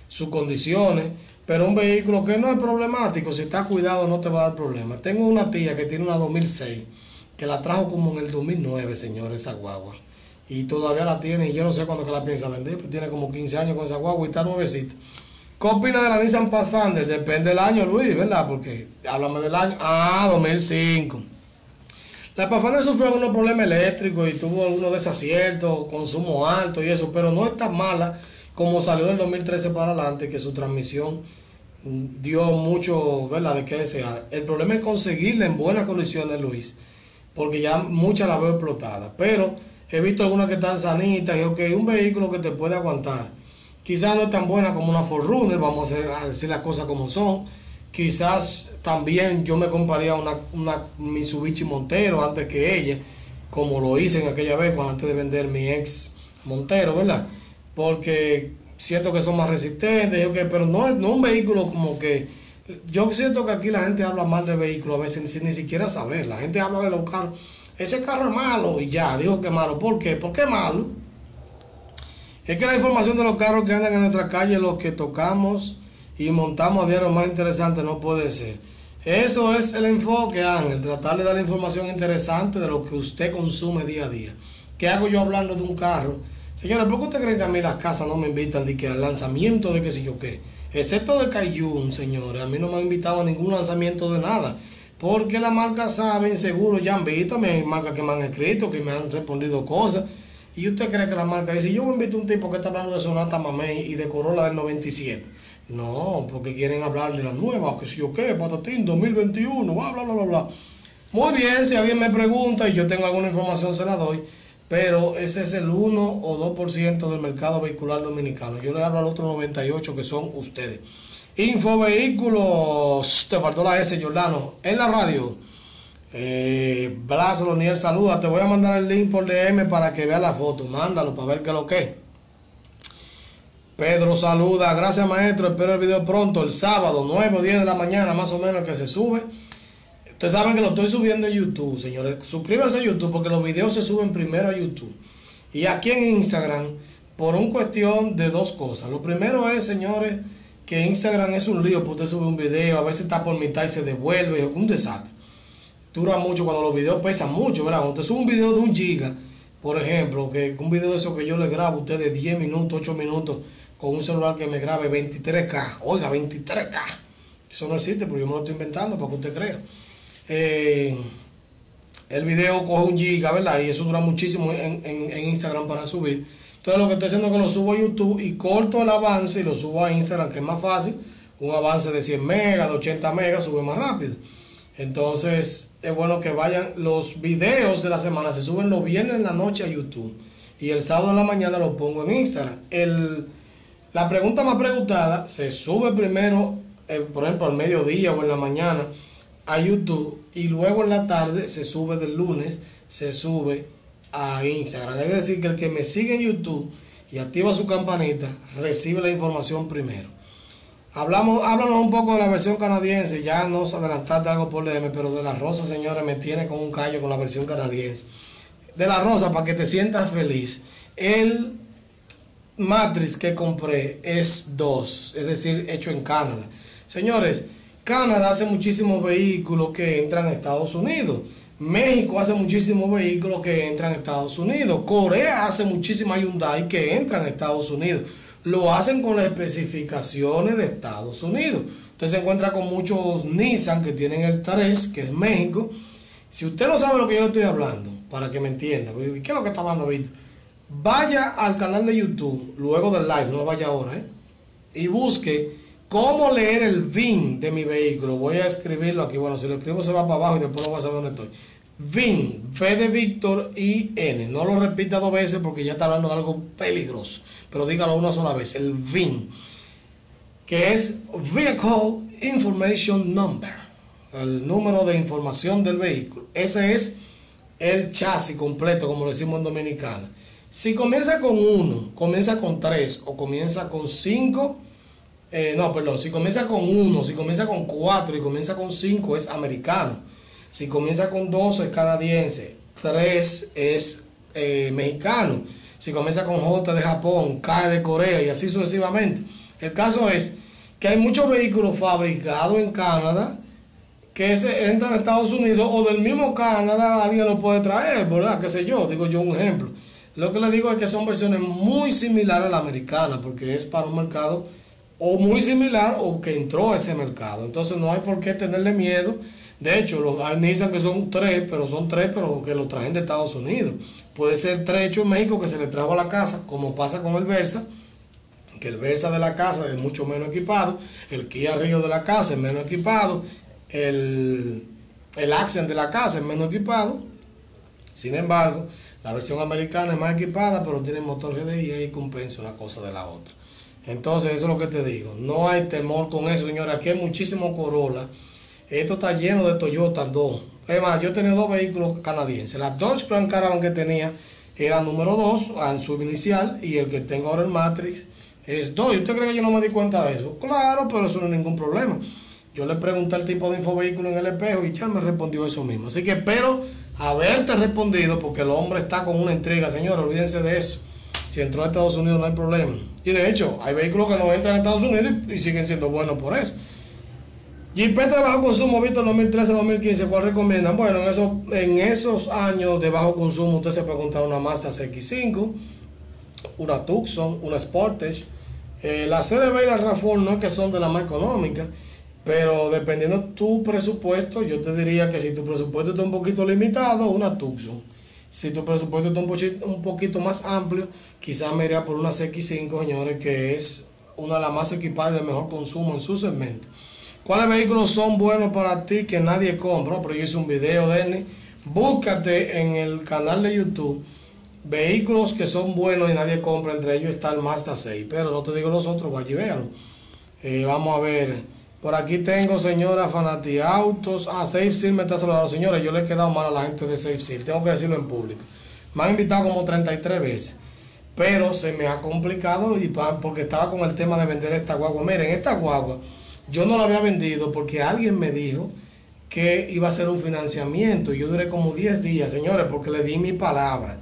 sus condiciones, pero un vehículo que no es problemático, si está cuidado no te va a dar problema. Tengo una tía que tiene una 2006, que la trajo como en el 2009, señor, esa guagua. Y todavía la tiene y yo no sé cuándo que la piensa vender, pues tiene como 15 años con esa guagua y está nuevecita. ¿Qué opina de la Nissan Pathfinder? Depende del año, Luis, ¿verdad? Porque háblame del año. Ah, 2005. La Pathfinder sufrió algunos problemas eléctricos y tuvo algunos desaciertos, consumo alto y eso, pero no es tan mala como salió del 2013 para adelante, que su transmisión dio mucho, ¿verdad?, de qué desear. El problema es conseguirla en buenas condiciones, Luis, porque ya muchas la veo explotada, pero he visto algunas que están sanitas y ok, un vehículo que te puede aguantar. Quizás no es tan buena como una Runner, vamos a decir las cosas como son. Quizás también yo me compraría una, una Mitsubishi Montero antes que ella, como lo hice en aquella vez, antes de vender mi ex Montero, ¿verdad? Porque siento que son más resistentes, pero no es no un vehículo como que... Yo siento que aquí la gente habla mal de vehículos a veces sin ni siquiera saber. La gente habla de los carros. Ese carro es malo y ya, digo que malo. ¿Por qué? ¿Por qué malo? Es que la información de los carros que andan en nuestra calle, los que tocamos y montamos a diario más interesante, no puede ser. Eso es el enfoque, Ángel, tratar de dar información interesante de lo que usted consume día a día. ¿Qué hago yo hablando de un carro? Señores, ¿por qué usted cree que a mí las casas no me invitan de que al lanzamiento de qué sé yo qué? Excepto de Cayun, señores, a mí no me han invitado a ningún lanzamiento de nada. Porque las marcas saben, seguro ya han visto, hay marcas que me han escrito, que me han respondido cosas. Y usted cree que la marca dice, yo me invito a un tipo que está hablando de Sonata Mamey y de Corolla del 97 no, porque quieren hablar de la nueva, que si yo qué, patatín, 2021, bla, bla, bla, bla, Muy bien, si alguien me pregunta y yo tengo alguna información, se la doy. Pero ese es el 1 o 2% del mercado vehicular dominicano. Yo le hablo al otro 98 que son ustedes. Infovehículos, te faltó la S, Jordano, en la radio. Eh, Blas Loniel, saluda. Te voy a mandar el link por DM para que vea la foto. Mándalo para ver qué es lo que es. Pedro saluda, gracias maestro, espero el video pronto, el sábado, 9 o 10 de la mañana más o menos que se sube. Ustedes saben que lo estoy subiendo en YouTube, señores. Suscríbanse a YouTube porque los videos se suben primero a YouTube. Y aquí en Instagram, por un cuestión de dos cosas. Lo primero es, señores, que Instagram es un lío, porque usted sube un video, a veces está por mitad y se devuelve, un desastre. Dura mucho cuando los videos pesan mucho, ¿verdad? Cuando usted sube un video de un giga, por ejemplo, que un video de eso que yo le grabo a usted de 10 minutos, 8 minutos, con un celular que me grabe 23K, oiga, 23K. Eso no existe, porque yo me lo estoy inventando para que usted crea. Eh, el video coge un giga, ¿verdad? Y eso dura muchísimo en, Instagram para subir. Entonces lo que estoy haciendo es que lo subo a YouTube y corto el avance y lo subo a Instagram, que es más fácil. Un avance de 100 megas, de 80 megas, sube más rápido. Entonces es bueno que vayan, los videos de la semana se suben los viernes en la noche a YouTube. Y el sábado en la mañana lo pongo en Instagram. La pregunta más preguntada se sube primero, eh, por ejemplo, al mediodía o en la mañana a YouTube y luego en la tarde se sube del lunes, se sube a Instagram. Es decir, que el que me sigue en YouTube y activa su campanita recibe la información primero. Hablamos, háblanos un poco de la versión canadiense, ya nos adelantaste algo por DM, pero de la rosa, señores, me tiene con un callo con la versión canadiense. De la rosa, para que te sientas feliz. El Matrix que compré es 2, es decir, hecho en Canadá. Señores, Canadá hace muchísimos vehículos que entran a Estados Unidos. México hace muchísimos vehículos que entran a Estados Unidos. Corea hace muchísimas Hyundai que entran a Estados Unidos. Lo hacen con las especificaciones de Estados Unidos. Usted se encuentra con muchos Nissan que tienen el 3, que es México. Si usted no sabe lo que yo le estoy hablando, para que me entienda, ¿qué es lo que está hablando? Vaya al canal de YouTube, luego del live, no vaya ahora, ¿eh? y busque cómo leer el VIN de mi vehículo. Voy a escribirlo aquí. Bueno, si lo escribo se va para abajo y después no voy a saber dónde estoy. VIN, V de Víctor y N. No lo repita dos veces porque ya está hablando de algo peligroso. Pero dígalo una sola vez. El VIN, que es Vehicle Information Number. El número de información del vehículo. Ese es el chasis completo, como lo decimos en Dominicana. Si comienza con 1, comienza con 3 o comienza con 5, eh, no, perdón, si comienza con 1, si comienza con 4 y comienza con 5 es americano. Si comienza con 2 es canadiense, 3 es eh, mexicano, si comienza con J de Japón, K de Corea y así sucesivamente. El caso es que hay muchos vehículos fabricados en Canadá que se entran a Estados Unidos o del mismo Canadá alguien lo puede traer, ¿verdad? ¿Qué sé yo? Digo yo un ejemplo. Lo que le digo es que son versiones muy similares a la americana porque es para un mercado o muy similar o que entró a ese mercado. Entonces no hay por qué tenerle miedo de hecho, los, Nissan que son tres, pero son tres, pero que lo traen de Estados Unidos. Puede ser tres hechos en México que se le trajo a la casa, como pasa con el Versa, que el Versa de la casa es mucho menos equipado, el Kia Rio de la casa es menos equipado, el, el Accent de la casa es menos equipado. Sin embargo, la versión americana es más equipada, pero tiene motor GDI y compensa una cosa de la otra. Entonces, eso es lo que te digo. No hay temor con eso, señora. Aquí hay muchísimo Corolla esto está lleno de Toyota 2. Es más, yo tenía dos vehículos canadienses. La Dodge Grand Caravan que tenía era número 2 en su inicial y el que tengo ahora el Matrix es 2. ¿Y usted cree que yo no me di cuenta de eso? Claro, pero eso no es ningún problema. Yo le pregunté el tipo de infovehículo en el espejo y ya me respondió eso mismo. Así que espero haberte respondido porque el hombre está con una entrega, señor, olvídense de eso. Si entró a Estados Unidos no hay problema. Y de hecho, hay vehículos que no entran a Estados Unidos y siguen siendo buenos por eso. Jeepeta de bajo consumo, visto 2013-2015, ¿cuál recomiendan? Bueno, en esos, en esos años de bajo consumo usted se puede encontrar una Mazda CX5, una Tucson, una Sportage. Eh, la CRV y la RAV4 no es que son de la más económica, pero dependiendo tu presupuesto, yo te diría que si tu presupuesto está un poquito limitado, una Tucson. Si tu presupuesto está un poquito, un poquito más amplio, quizás me iría por una CX5, señores, que es una de las más equipadas de mejor consumo en su segmento. ¿Cuáles vehículos son buenos para ti que nadie compra? Pero yo hice un video, Denny. Búscate en el canal de YouTube vehículos que son buenos y nadie compra. Entre ellos está el Mazda 6. Pero no te digo los otros, vaya y véalo. Eh, vamos a ver. Por aquí tengo, señora Fanati Autos. Ah, Safe Seal me está saludando. Señora, yo le he quedado mal a la gente de Safe Seal. Tengo que decirlo en público. Me han invitado como 33 veces. Pero se me ha complicado y porque estaba con el tema de vender esta guagua. Miren, esta guagua yo no la había vendido porque alguien me dijo que iba a ser un financiamiento. Yo duré como 10 días, señores, porque le di mi palabra.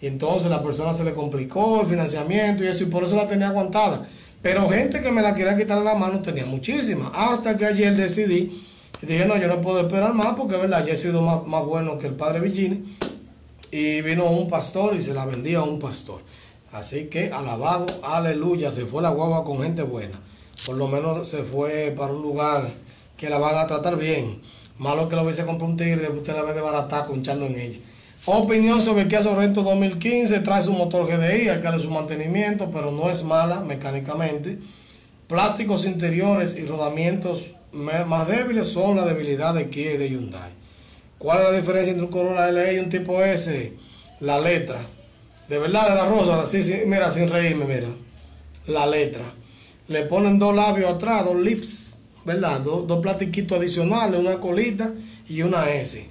Y entonces la persona se le complicó el financiamiento y eso, y por eso la tenía aguantada. Pero gente que me la quería quitar de la mano tenía muchísimas. Hasta que ayer decidí, y dije, no, yo no puedo esperar más porque, ¿verdad? Ya he sido más, más bueno que el padre Virginia. Y vino un pastor y se la vendía a un pastor. Así que, alabado, aleluya, se fue la guagua con gente buena. Por lo menos se fue para un lugar que la van a tratar bien. Malo que lo hubiese comprado un tigre, usted la ve de barata conchando en ella. Opinión sobre el Kia Sorrento 2015, trae su motor GDI, darle su mantenimiento, pero no es mala mecánicamente. Plásticos interiores y rodamientos más débiles son la debilidad de Kia y de Hyundai. ¿Cuál es la diferencia entre un Corolla LE y un tipo S? La letra. De verdad, de la rosa, sí, sí, mira, sin reírme, mira. La letra. Le ponen dos labios atrás, dos lips ¿verdad? Dos, dos platiquitos adicionales, una colita y una S.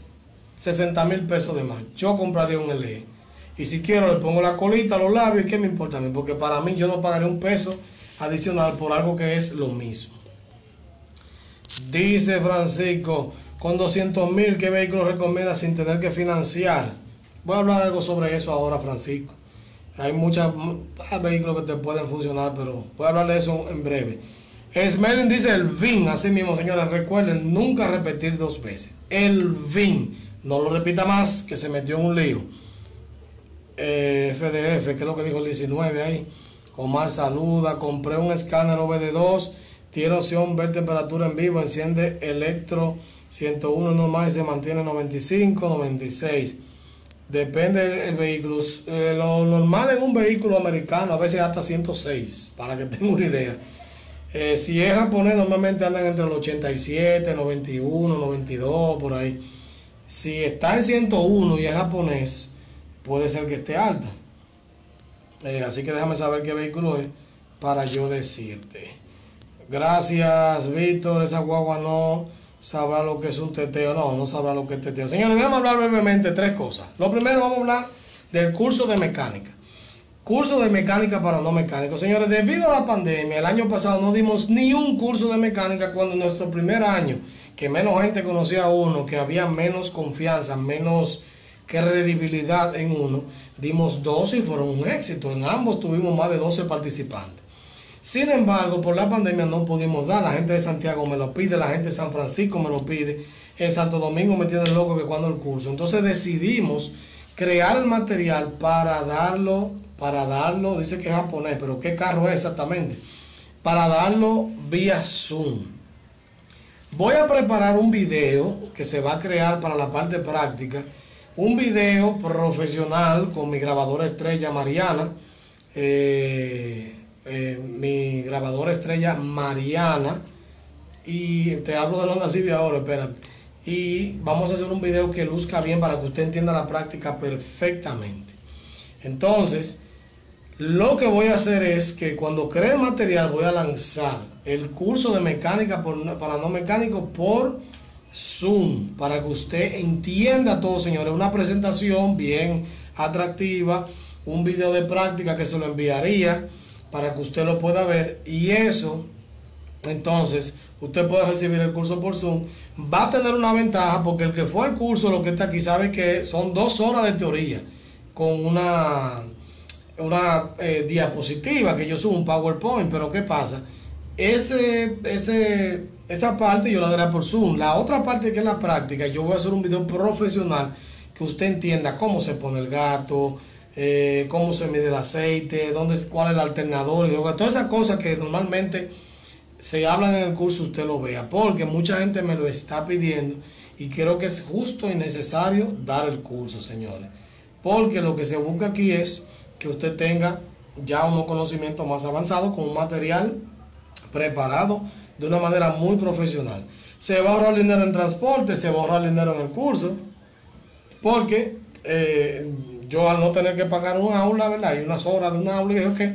60 mil pesos de más. Yo compraría un LE. Y si quiero le pongo la colita, los labios, ¿y qué me importa a mí? Porque para mí yo no pagaré un peso adicional por algo que es lo mismo. Dice Francisco, con 200 mil, ¿qué vehículo recomienda sin tener que financiar? Voy a hablar algo sobre eso ahora, Francisco. Hay muchos vehículos que te pueden funcionar, pero voy a hablar de eso en breve. Smelling dice el VIN, así mismo, señores, recuerden nunca repetir dos veces. El VIN, no lo repita más, que se metió en un lío. FDF, que es lo que dijo el 19 ahí. Omar saluda, compré un escáner OBD2, tiene opción ver temperatura en vivo, enciende electro 101 normal y se mantiene 95, 96. Depende del vehículo. Eh, lo normal en un vehículo americano a veces hasta 106, para que tenga una idea. Eh, si es japonés, normalmente andan entre los 87, 91, 92, por ahí. Si está en 101 y es japonés, puede ser que esté alta. Eh, así que déjame saber qué vehículo es para yo decirte. Gracias, Víctor. Esa guagua no sabrá lo que es un teteo. No, no sabrá lo que es teteo. Señores, déjame hablar brevemente tres cosas. Lo primero, vamos a hablar del curso de mecánica. Curso de mecánica para no mecánicos. Señores, debido a la pandemia, el año pasado no dimos ni un curso de mecánica cuando nuestro primer año, que menos gente conocía a uno, que había menos confianza, menos credibilidad en uno, dimos dos y fueron un éxito. En ambos tuvimos más de 12 participantes. Sin embargo, por la pandemia no pudimos dar. La gente de Santiago me lo pide, la gente de San Francisco me lo pide. En Santo Domingo me tiene loco que cuando el curso. Entonces decidimos crear el material para darlo para darlo, dice que es japonés, pero ¿qué carro es exactamente? Para darlo vía Zoom. Voy a preparar un video que se va a crear para la parte práctica, un video profesional con mi grabadora estrella Mariana, eh, eh, mi grabadora estrella Mariana, y te hablo de los Civic ahora, espérate. Y vamos a hacer un video que luzca bien para que usted entienda la práctica perfectamente. Entonces, lo que voy a hacer es que cuando cree material voy a lanzar el curso de mecánica para no mecánico por Zoom, para que usted entienda todo, señores. Una presentación bien atractiva, un video de práctica que se lo enviaría para que usted lo pueda ver y eso, entonces, usted puede recibir el curso por Zoom. Va a tener una ventaja porque el que fue al curso, lo que está aquí, sabe que son dos horas de teoría con una una eh, diapositiva que yo subo un PowerPoint, pero ¿qué pasa? Ese, ese, esa parte yo la daré por Zoom. La otra parte que es la práctica, yo voy a hacer un video profesional que usted entienda cómo se pone el gato, eh, cómo se mide el aceite, dónde, cuál es el alternador, todas esas cosas que normalmente se hablan en el curso, usted lo vea, porque mucha gente me lo está pidiendo y creo que es justo y necesario dar el curso, señores. Porque lo que se busca aquí es que usted tenga ya unos conocimientos más avanzados con un material preparado de una manera muy profesional. Se va a ahorrar dinero en transporte, se va a ahorrar dinero en el curso, porque eh, yo al no tener que pagar un aula, ¿verdad? Hay unas horas de un aula y que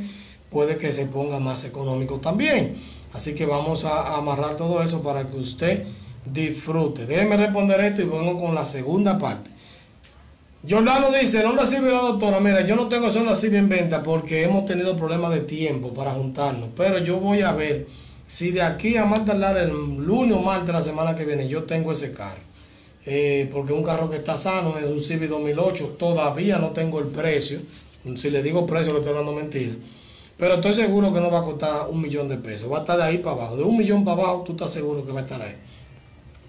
puede que se ponga más económico también. Así que vamos a amarrar todo eso para que usted disfrute. Déjeme responder esto y vengo con la segunda parte. Jordano dice, no recibe la doctora, mira, yo no tengo ese recibe en venta porque hemos tenido problemas de tiempo para juntarnos, pero yo voy a ver si de aquí a más tardar el lunes o martes de la semana que viene yo tengo ese carro. Eh, porque un carro que está sano es un Civic 2008, todavía no tengo el precio, si le digo precio le estoy dando mentira, pero estoy seguro que no va a costar un millón de pesos, va a estar de ahí para abajo, de un millón para abajo tú estás seguro que va a estar ahí.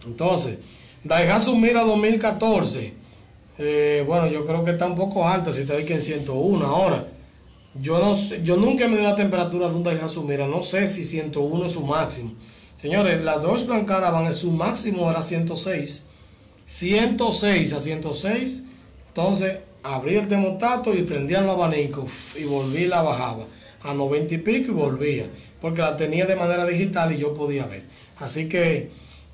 Entonces, Daihatsu Mira 2014, eh, bueno, yo creo que está un poco alta, si te que en 101 ahora. Yo no yo nunca me dio la temperatura de un Daihatsu Mira, no sé si 101 es su máximo. Señores, la Dodge Grand Caravan, su máximo era 106. 106 a 106. Entonces, abrí el termostato y prendía el abanico y volví la bajaba a 90 y pico y volvía. Porque la tenía de manera digital y yo podía ver. Así que,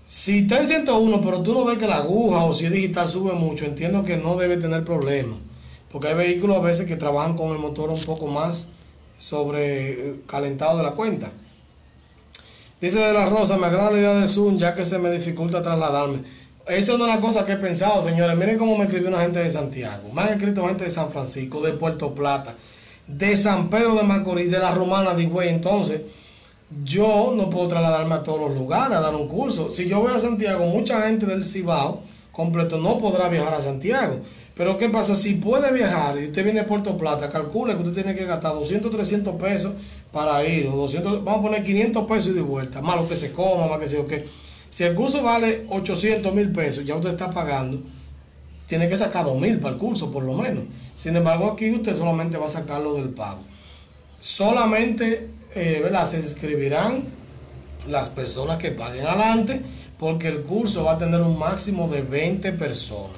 si está en 101, pero tú no ves que la aguja o si es digital sube mucho, entiendo que no debe tener problema. Porque hay vehículos a veces que trabajan con el motor un poco más sobrecalentado de la cuenta. Dice de la Rosa, me agrada la idea de Zoom ya que se me dificulta trasladarme. Esa es una cosas que he pensado, señores. Miren cómo me escribió una gente de Santiago. Me han escrito gente de San Francisco, de Puerto Plata, de San Pedro de Macorís, de la Romana de Higüey. Entonces, yo no puedo trasladarme a todos los lugares a dar un curso. Si yo voy a Santiago, mucha gente del Cibao completo no podrá viajar a Santiago. Pero ¿qué pasa? Si puede viajar y usted viene a Puerto Plata, calcule que usted tiene que gastar 200, 300 pesos para ir, o 200, vamos a poner 500 pesos y de vuelta, más lo que se coma, más que se o qué. Si el curso vale 800 mil pesos, ya usted está pagando, tiene que sacar 2 mil para el curso, por lo menos. Sin embargo, aquí usted solamente va a sacarlo del pago. Solamente, eh. Se inscribirán las personas que paguen adelante, porque el curso va a tener un máximo de 20 personas.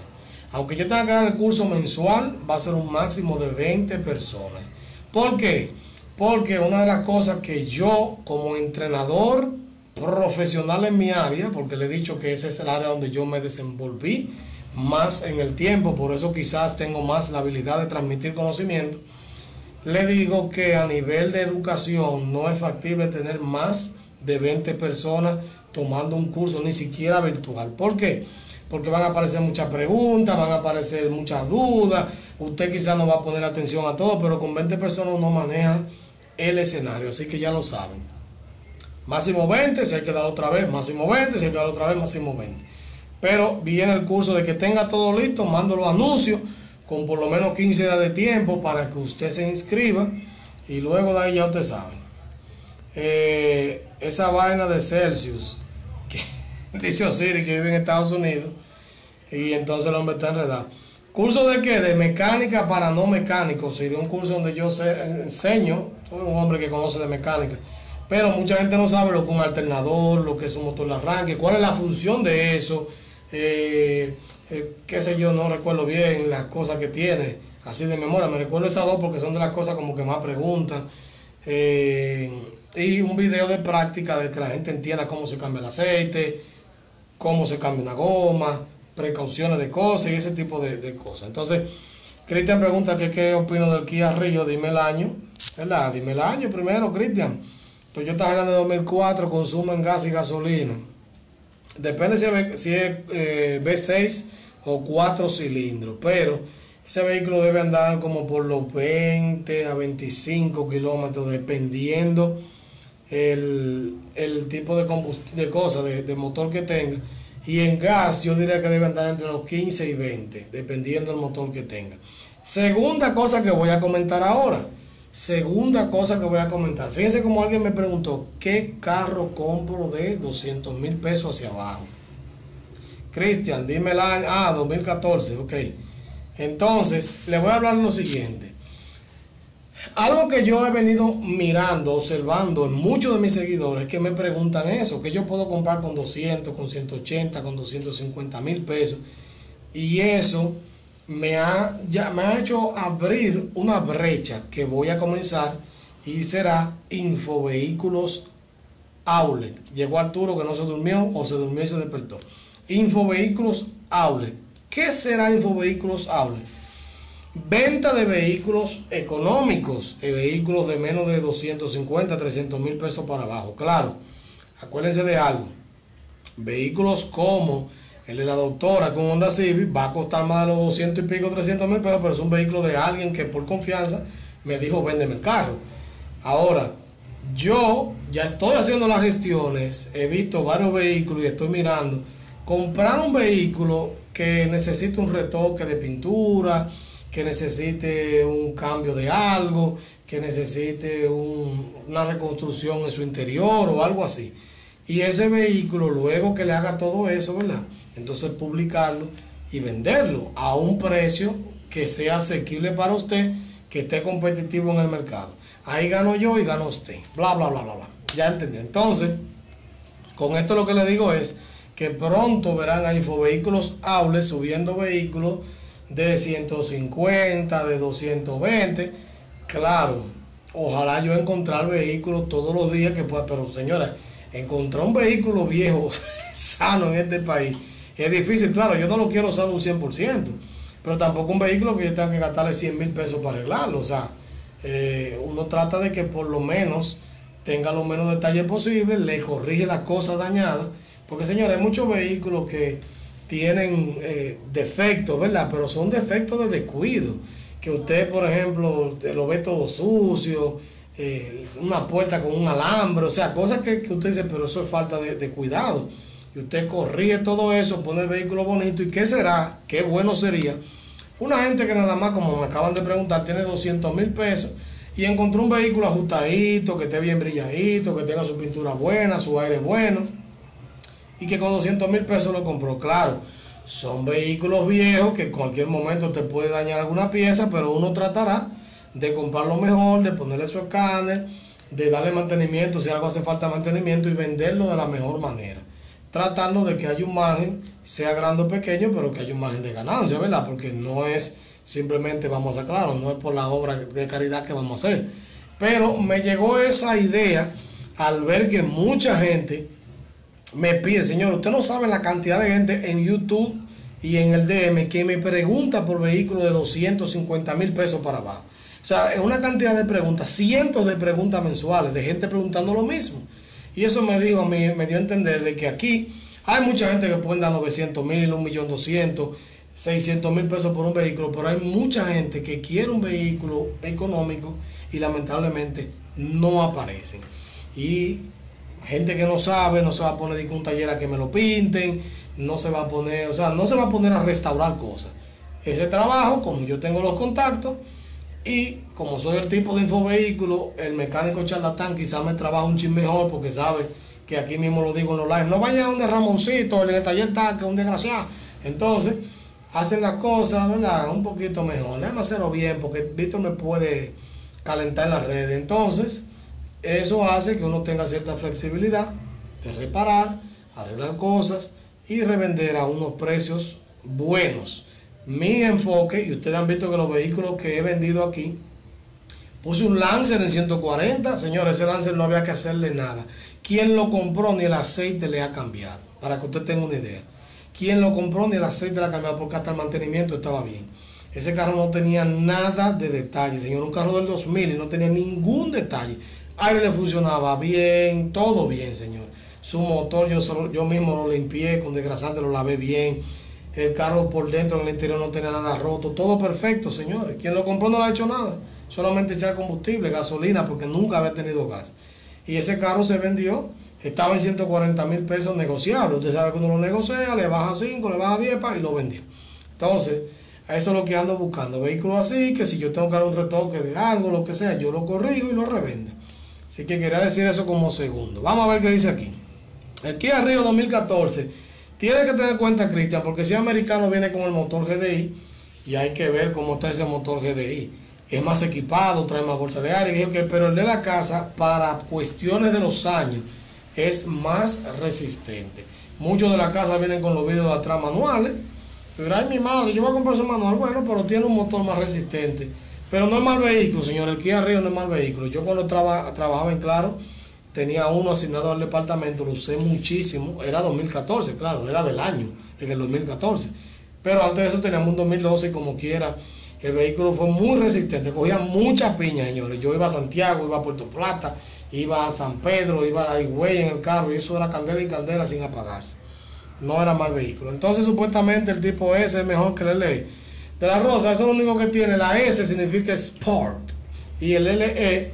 Aunque yo tenga que dar el curso mensual, va a ser un máximo de 20 personas. ¿Por qué? Porque una de las cosas que yo como entrenador profesional en mi área, porque le he dicho que ese es el área donde yo me desenvolví más en el tiempo, por eso quizás tengo más la habilidad de transmitir conocimiento, le digo que a nivel de educación no es factible tener más de 20 personas tomando un curso, ni siquiera virtual. ¿Por qué? Porque van a aparecer muchas preguntas, van a aparecer muchas dudas, usted quizás no va a poner atención a todo, pero con 20 personas no maneja el escenario, así que ya lo saben. Máximo 20, si hay que dar otra vez, máximo 20, si hay que dar otra vez, máximo 20. Pero viene el curso de que tenga todo listo, mando los anuncios con por lo menos 15 días de tiempo para que usted se inscriba y luego de ahí ya usted sabe. Eh, esa vaina de Celsius, que dice Osiris que vive en Estados Unidos y entonces el hombre está enredado. ¿Curso de qué? De mecánica para no mecánicos. Sería un curso donde yo enseño, soy un hombre que conoce de mecánica, pero mucha gente no sabe lo que es un alternador, lo que es un motor de arranque, cuál es la función de eso, eh, eh, qué sé yo, no recuerdo bien las cosas que tiene, así de memoria. Me recuerdo esas dos porque son de las cosas como que más preguntan. Eh, y un video de práctica de que la gente entienda cómo se cambia el aceite, cómo se cambia una goma, precauciones de cosas y ese tipo de, cosas. Entonces, Cristian pregunta que qué opino del Kia Rio, dime el año, ¿verdad? Dime el año primero, Cristian. Toyota Hilux de 2004 consumen gas y gasolina. Depende si es, eh, V6 o 4 cilindros, pero ese vehículo debe andar como por los 20 a 25 kilómetros, dependiendo el, tipo de, de cosas, de motor que tenga y en gas yo diría que debe andar entre los 15 y 20, dependiendo del motor que tenga. Segunda cosa que voy a comentar ahora. Segunda cosa que voy a comentar. Fíjense como alguien me preguntó, ¿qué carro compro de 200 mil pesos hacia abajo? Cristian, dime el año. Ah, 2014, ok. Entonces, le voy a hablar lo siguiente. Algo que yo he venido mirando, observando en muchos de mis seguidores que me preguntan eso, que yo puedo comprar con 200, con 180, con 250 mil pesos. Y eso me ha, ya, me ha hecho abrir una brecha que voy a comenzar y será Infovehículos Outlet. Llegó Arturo que no se durmió o se durmió y se despertó. Infovehículos Outlet. ¿Qué será Infovehículos Outlet? Venta de vehículos económicos, de vehículos de menos de 250, 300 mil pesos para abajo. Claro, acuérdense de algo. Vehículos como el de la doctora con Honda Civic va a costar más de los 200 y pico, 300 mil pesos, pero es un vehículo de alguien que por confianza me dijo véndeme el carro. Ahora, yo ya estoy haciendo las gestiones, he visto varios vehículos y estoy mirando. Comprar un vehículo que necesita un retoque de pintura, que necesite un cambio de algo, que necesite una reconstrucción en su interior o algo así. Y ese vehículo, luego que le haga todo eso, ¿verdad? Entonces publicarlo y venderlo a un precio que sea asequible para usted, que esté competitivo en el mercado. Ahí gano yo y gano usted. Bla, bla, bla, bla, bla. Ya entendí. Entonces, con esto lo que le digo es que pronto verán a Infovehículos Aules subiendo vehículos de 150, de 220. Claro, ojalá yo encontrar vehículos todos los días que pueda, pero señora, encontrar un vehículo viejo, sano en este país, es difícil. Claro, yo no lo quiero usar un 100%, pero tampoco un vehículo que tenga que gastarle 100 mil pesos para arreglarlo. O sea, eh, uno trata de que por lo menos tenga lo menos detalle posible, le corrige las cosas dañadas porque señores, hay muchos vehículos que tienen eh, defectos, ¿verdad? Pero son defectos de descuido. Que usted, por ejemplo, lo ve todo sucio, eh, una puerta con un alambre, o sea, cosas que, usted dice, pero eso es falta de, cuidado. Y usted corrige todo eso, pone el vehículo bonito. ¿Y qué será? Qué bueno sería. Una gente que nada más, como me acaban de preguntar, tiene 200 mil pesos y encontró un vehículo ajustadito, que esté bien brilladito, que tenga su pintura buena, su aire bueno y que con 200 mil pesos lo compró. Claro, son vehículos viejos que en cualquier momento te puede dañar alguna pieza, pero uno tratará de comprarlo mejor, de ponerle su escáner, de darle mantenimiento si algo hace falta mantenimiento y venderlo de la mejor manera. Tratando de que haya un margen, sea grande o pequeño, pero que haya un margen de ganancia, ¿verdad? Porque no es simplemente, vamos a aclarar, no es por la obra de caridad que vamos a hacer. Pero me llegó esa idea al ver que mucha gente me pide, señor, usted no sabe la cantidad de gente en YouTube y en el DM que me pregunta por vehículos de 250 mil pesos para abajo. O sea, es una cantidad de preguntas, cientos de preguntas mensuales, de gente preguntando lo mismo. Y eso me dijo a mí, me dio a entender de que aquí hay mucha gente que puede dar 900 mil, 1 millón 200, 600 mil pesos por un vehículo, pero hay mucha gente que quiere un vehículo económico y lamentablemente no aparecen. Y gente que no sabe, no se va a poner de un taller a que me lo pinten, no se va a poner, o sea, no se va a poner a restaurar cosas. Ese trabajo, como yo tengo los contactos y como soy el tipo de infovehículo, el mecánico charlatán quizás me trabaja un chin mejor porque sabe que aquí mismo lo digo en los live, no vaya a donde Ramoncito, en el taller está, que es un desgraciado. Entonces, hacen las cosas. Un poquito mejor. Déjame hacerlo bien porque Víctor me puede calentar en las redes. Entonces, eso hace que uno tenga cierta flexibilidad de reparar, arreglar cosas y revender a unos precios buenos. Mi enfoque, y ustedes han visto que los vehículos que he vendido aquí, puse un Lancer en 140, señores, ese Lancer no había que hacerle nada. Quien lo compró ni el aceite le ha cambiado, para que usted tenga una idea. Quien lo compró ni el aceite le ha cambiado porque hasta el mantenimiento estaba bien. Ese carro no tenía nada de detalle, señor, un carro del 2000 y no tenía ningún detalle aire le funcionaba bien, todo bien, señor. Su motor yo, yo mismo lo limpié con desgrasante, lo lavé bien. El carro por dentro, en el interior no tenía nada roto. Todo perfecto, señores. Quien lo compró no le ha hecho nada. Solamente echar combustible, gasolina, porque nunca había tenido gas. Y ese carro se vendió. Estaba en 140 mil pesos negociable. Usted sabe que uno lo negocia, le baja 5, le baja 10 y lo vendió. Entonces, eso es lo que ando buscando. Vehículos así, que si yo tengo que dar un retoque de algo, lo que sea, yo lo corrijo y lo revendo. Así que quería decir eso como segundo. Vamos a ver qué dice aquí. El Kia Rio 2014. Tiene que tener cuenta, Cristian, porque si americano viene con el motor GDI y hay que ver cómo está ese motor GDI. Es más equipado, trae más bolsa de aire, pero el de la casa, para cuestiones de los años, es más resistente. Muchos de la casa vienen con los vidrios de atrás manuales. Pero ay, mi madre, yo voy a comprar ese manual, bueno, pero tiene un motor más resistente pero no es mal vehículo, señor. El Kia Rio no es mal vehículo. Yo cuando trabajaba en Claro, tenía uno asignado al departamento, lo usé muchísimo. Era 2014, claro, era del año, en el 2014. Pero antes de eso teníamos un 2012 como quiera. El vehículo fue muy resistente, cogía mucha piña, señores. Yo iba a Santiago, iba a Puerto Plata, iba a San Pedro, iba a Higüey en el carro y eso era candela y candela sin apagarse. No era mal vehículo. Entonces, supuestamente, el tipo S es mejor que el LE de la rosa, eso es lo único que tiene. La S significa Sport y el LE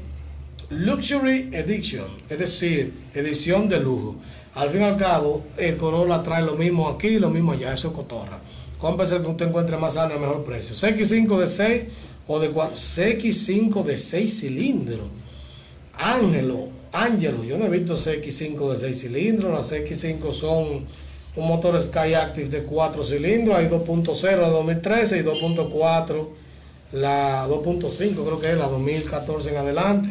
Luxury Edition, es decir, edición de lujo. Al fin y al cabo, el Corolla trae lo mismo aquí y lo mismo allá, eso es cotorra. Cómprese el que usted encuentre más sano a mejor precio. CX5 de 6, o de 4, CX5 de 6 cilindros. Ángelo, Ángelo, yo no he visto CX5 de 6 cilindros, las CX5 son un motor Sky Active de 4 cilindros, hay 2.0 de 2013 y 2.4, la 2.5 creo que es la 2014 en adelante.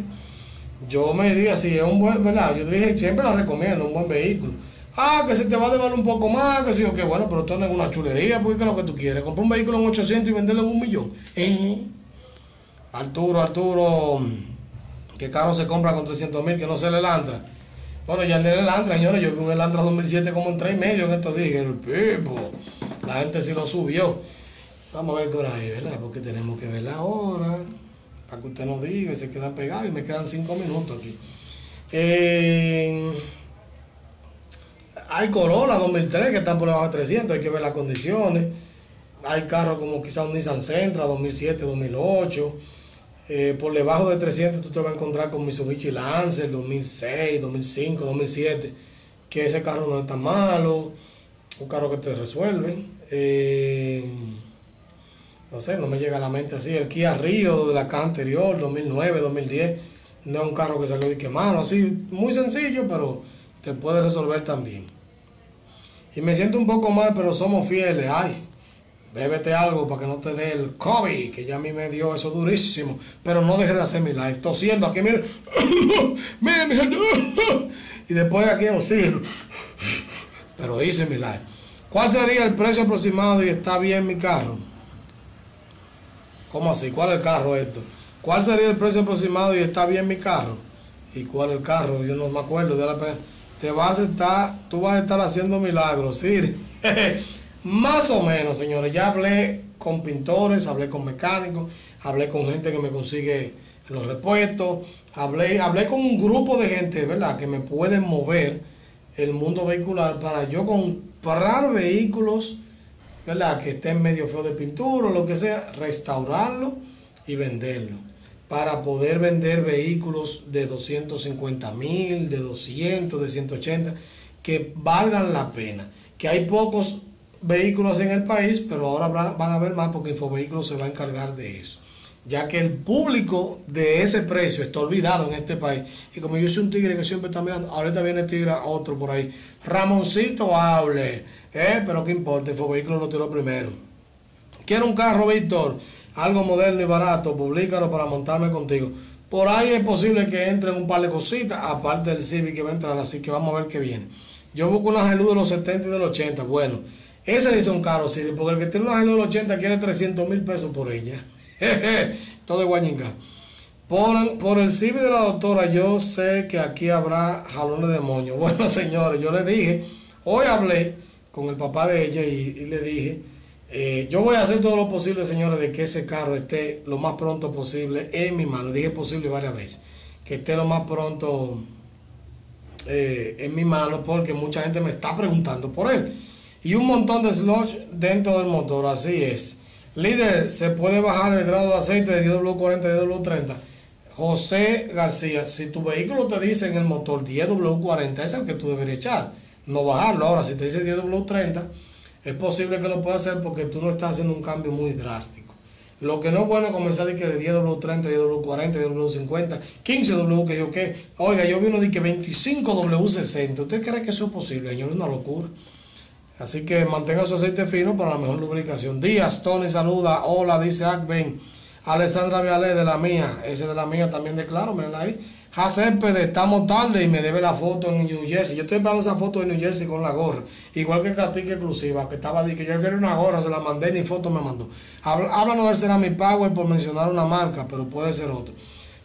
Yo me dije así, es un buen, ¿verdad? Yo dije, siempre la recomiendo, un buen vehículo. Ah, que se te va a devaluar un poco más, que sí o que bueno, pero esto no es una chulería, porque es lo que tú quieres. Comprar un vehículo en 800 y venderlo en un millón. Eh. Arturo, Arturo, ¿qué carro se compra con 300 mil que no se le landra? Bueno, ya el de Elantra, señores, yo vi un Elantra 2007 como en 3 y medio en estos días. El pipo, la gente sí lo subió. Vamos a ver qué hora es, ¿verdad? Porque tenemos que ver la hora. Para que usted nos diga y se queda pegado. Y me quedan 5 minutos aquí. Hay Corolla 2003 que están por debajo de 300. Hay que ver las condiciones. Hay carros como quizá un Nissan Sentra 2007, 2008 eh, por debajo de 300 tú te vas a encontrar con Mitsubishi Lancer 2006, 2005, 2007, que ese carro no es tan malo, un carro que te resuelve. Eh, no sé, no me llega a la mente así. El Kia Rio de la caja anterior, 2009, 2010, no es un carro que salió de que malo, así, muy sencillo, pero te puede resolver también. Y me siento un poco mal, pero somos fieles. Ay, bébete algo para que no te dé el COVID, que ya a mí me dio eso durísimo. Pero no dejes de hacer mi live. Tosiendo aquí, mire. mire, mi gente. y después aquí sigo. Pero hice mi live. ¿Cuál sería el precio aproximado y está bien mi carro? ¿Cómo así? ¿Cuál es el carro esto? ¿Cuál sería el precio aproximado y está bien mi carro? ¿Y cuál es el carro? Yo no me acuerdo. De la... Te vas a estar, tú vas a estar haciendo milagros, sí. Más o menos, señores. Ya hablé con pintores, hablé con mecánicos, hablé con gente que me consigue los repuestos, hablé, hablé con un grupo de gente, ¿verdad?, que me pueden mover el mundo vehicular para yo comprar vehículos, ¿verdad?, que estén medio feo de pintura o lo que sea, restaurarlo y venderlo. Para poder vender vehículos de 250 mil, de 200, de 180, que valgan la pena. Que hay pocos vehículos en el país, pero ahora van a haber más porque Infovehículos se va a encargar de eso. Ya que el público de ese precio está olvidado en este país. Y como yo soy un tigre que siempre está mirando, ahorita viene tigre otro por ahí. Ramoncito hable. ¿Eh? Pero qué importa, Infovehículos lo tiró primero. Quiero un carro, Víctor. Algo moderno y barato. Publícalo para montarme contigo. Por ahí es posible que entren un par de cositas, aparte del Civic que va a entrar, así que vamos a ver qué viene. Yo busco una Gelú de los 70 y de los 80. Bueno, ese dice un caro, sí, porque el que tiene una años 80 quiere 300 mil pesos por ella. Todo de guañinga. Por, por el CIVI de la doctora, yo sé que aquí habrá jalones de moño. Bueno, señores, yo le dije, hoy hablé con el papá de ella y, le dije, eh, yo voy a hacer todo lo posible, señores, de que ese carro esté lo más pronto posible en mi mano. Dije posible varias veces, que esté lo más pronto eh, en mi mano, porque mucha gente me está preguntando por él y un montón de sludge dentro del motor, así es. Líder, ¿se puede bajar el grado de aceite de DW40 y DW30? José García, si tu vehículo te dice en el motor 10W40, es el que tú deberías echar, no bajarlo. Ahora, si te dice 10W30, es posible que lo puedas hacer porque tú no estás haciendo un cambio muy drástico. Lo que no es bueno comenzar de que de 10W30, 10W40, 10W50, 15W, que yo qué. Oiga, yo vi uno de que 25W60. ¿Usted cree que eso es posible? Señor, es una locura. Así que mantenga su aceite fino para la mejor lubricación. Díaz, Tony saluda. Hola, dice Akben. Alessandra Viale de la mía. Ese de la mía también declaro, miren ahí. Pede, estamos tarde y me debe la foto en New Jersey. Yo estoy esperando esa foto de New Jersey con la gorra. Igual que Catica Exclusiva, que estaba diciendo que yo quería una gorra, se la mandé, ni foto me mandó. Háblanos a ver será mi Power por mencionar una marca, pero puede ser otro.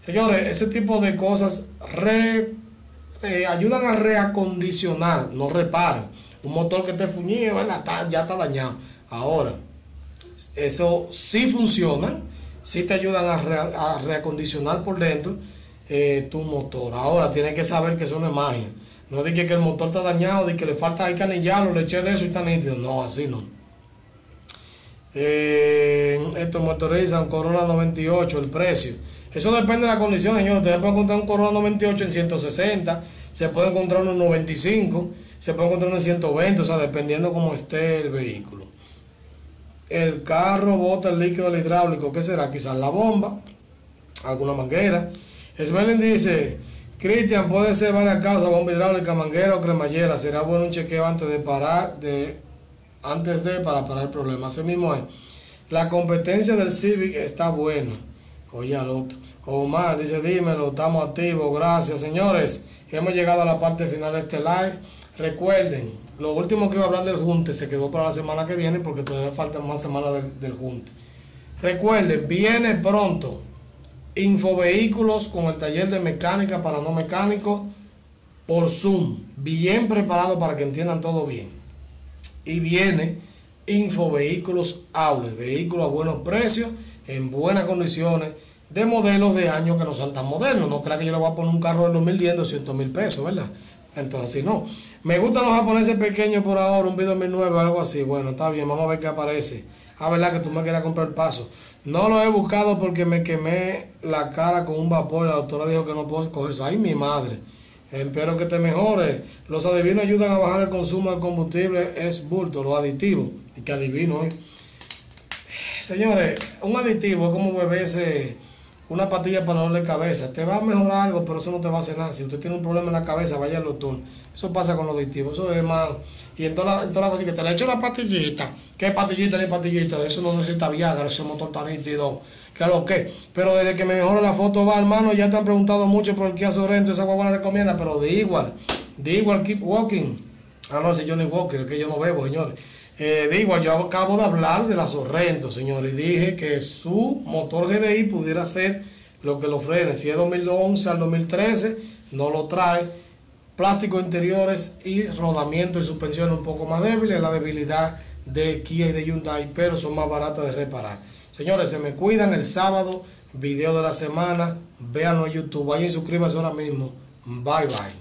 Señores, ese tipo de cosas eh, ayudan a reacondicionar, no reparan un motor que te fuñido, ya está dañado. Ahora, eso sí funciona, sí te ayudan a, reacondicionar por dentro eh, tu motor. Ahora, tienes que saber que eso no es magia. No dije que el motor está dañado, de que le falta hay que anillarlo, le eché de eso y está nítido. No, así no. Eh, esto motorizan Corona 98, el precio. Eso depende de la condición, señor. Ustedes pueden encontrar un Corona 98 en 160, se puede encontrar uno en 95 se puede encontrar en 120, o sea, dependiendo cómo esté el vehículo. el carro bota el líquido del hidráulico, ¿qué será? Quizás la bomba, alguna manguera. Smelling dice, Cristian, puede ser varias causas, bomba hidráulica, manguera o cremallera. Será bueno un chequeo antes de parar, de, antes de para parar el problema. Así mismo es. La competencia del Civic está buena. Oye al otro. Omar dice, dímelo, estamos activos, gracias. Señores, hemos llegado a la parte final de este live. Recuerden, lo último que iba a hablar del Junte se quedó para la semana que viene porque todavía faltan más semanas del, del Junte. Recuerden, viene pronto Infovehículos con el taller de mecánica para no mecánicos por Zoom, bien preparado para que entiendan todo bien. Y viene Infovehículos Aules, vehículos a buenos precios, en buenas condiciones, de modelos de años que no son tan modernos. No crea que yo le voy a poner un carro de 2010 200 mil pesos, ¿verdad? Entonces, no. Me gustan los japoneses pequeños por ahora, un video 2009 o algo así. Bueno, está bien, vamos a ver qué aparece. Ah, verdad que tú me quieras comprar el paso. No lo he buscado porque me quemé la cara con un vapor. La doctora dijo que no puedo coger eso. Ay, mi madre. Espero que te mejore. Los adivinos ayudan a bajar el consumo del combustible. Es bulto, los aditivos. Y que adivino, ¿eh? Señores, un aditivo es como beberse una patilla para dolor de cabeza. Te va a mejorar algo, pero eso no te va a hacer nada. Si usted tiene un problema en la cabeza, vaya al doctor. Eso pasa con los aditivos. Eso es más. Y en todas las la cosas que te le echo la patillita. ¿Qué patillita ni patillita? Eso no necesita Viagra, ese motor tan nítido. ¿Qué lo que? Pero desde que me mejoró la foto va, hermano, ya te han preguntado mucho por el Kia Sorrento. Esa guagua la recomienda, pero de igual. De igual, keep walking. Ah, no, ese Johnny Walker, que yo no bebo, señores. Eh, de igual, yo acabo de hablar de la Sorrento, señores, y dije que su motor GDI pudiera ser lo que lo frene. Si es 2011 al 2013, no lo trae plásticos interiores y rodamiento y suspensión un poco más débiles, la debilidad de Kia y de Hyundai, pero son más baratas de reparar. Señores, se me cuidan el sábado, video de la semana, véanlo en YouTube, vayan y suscríbanse ahora mismo. Bye bye.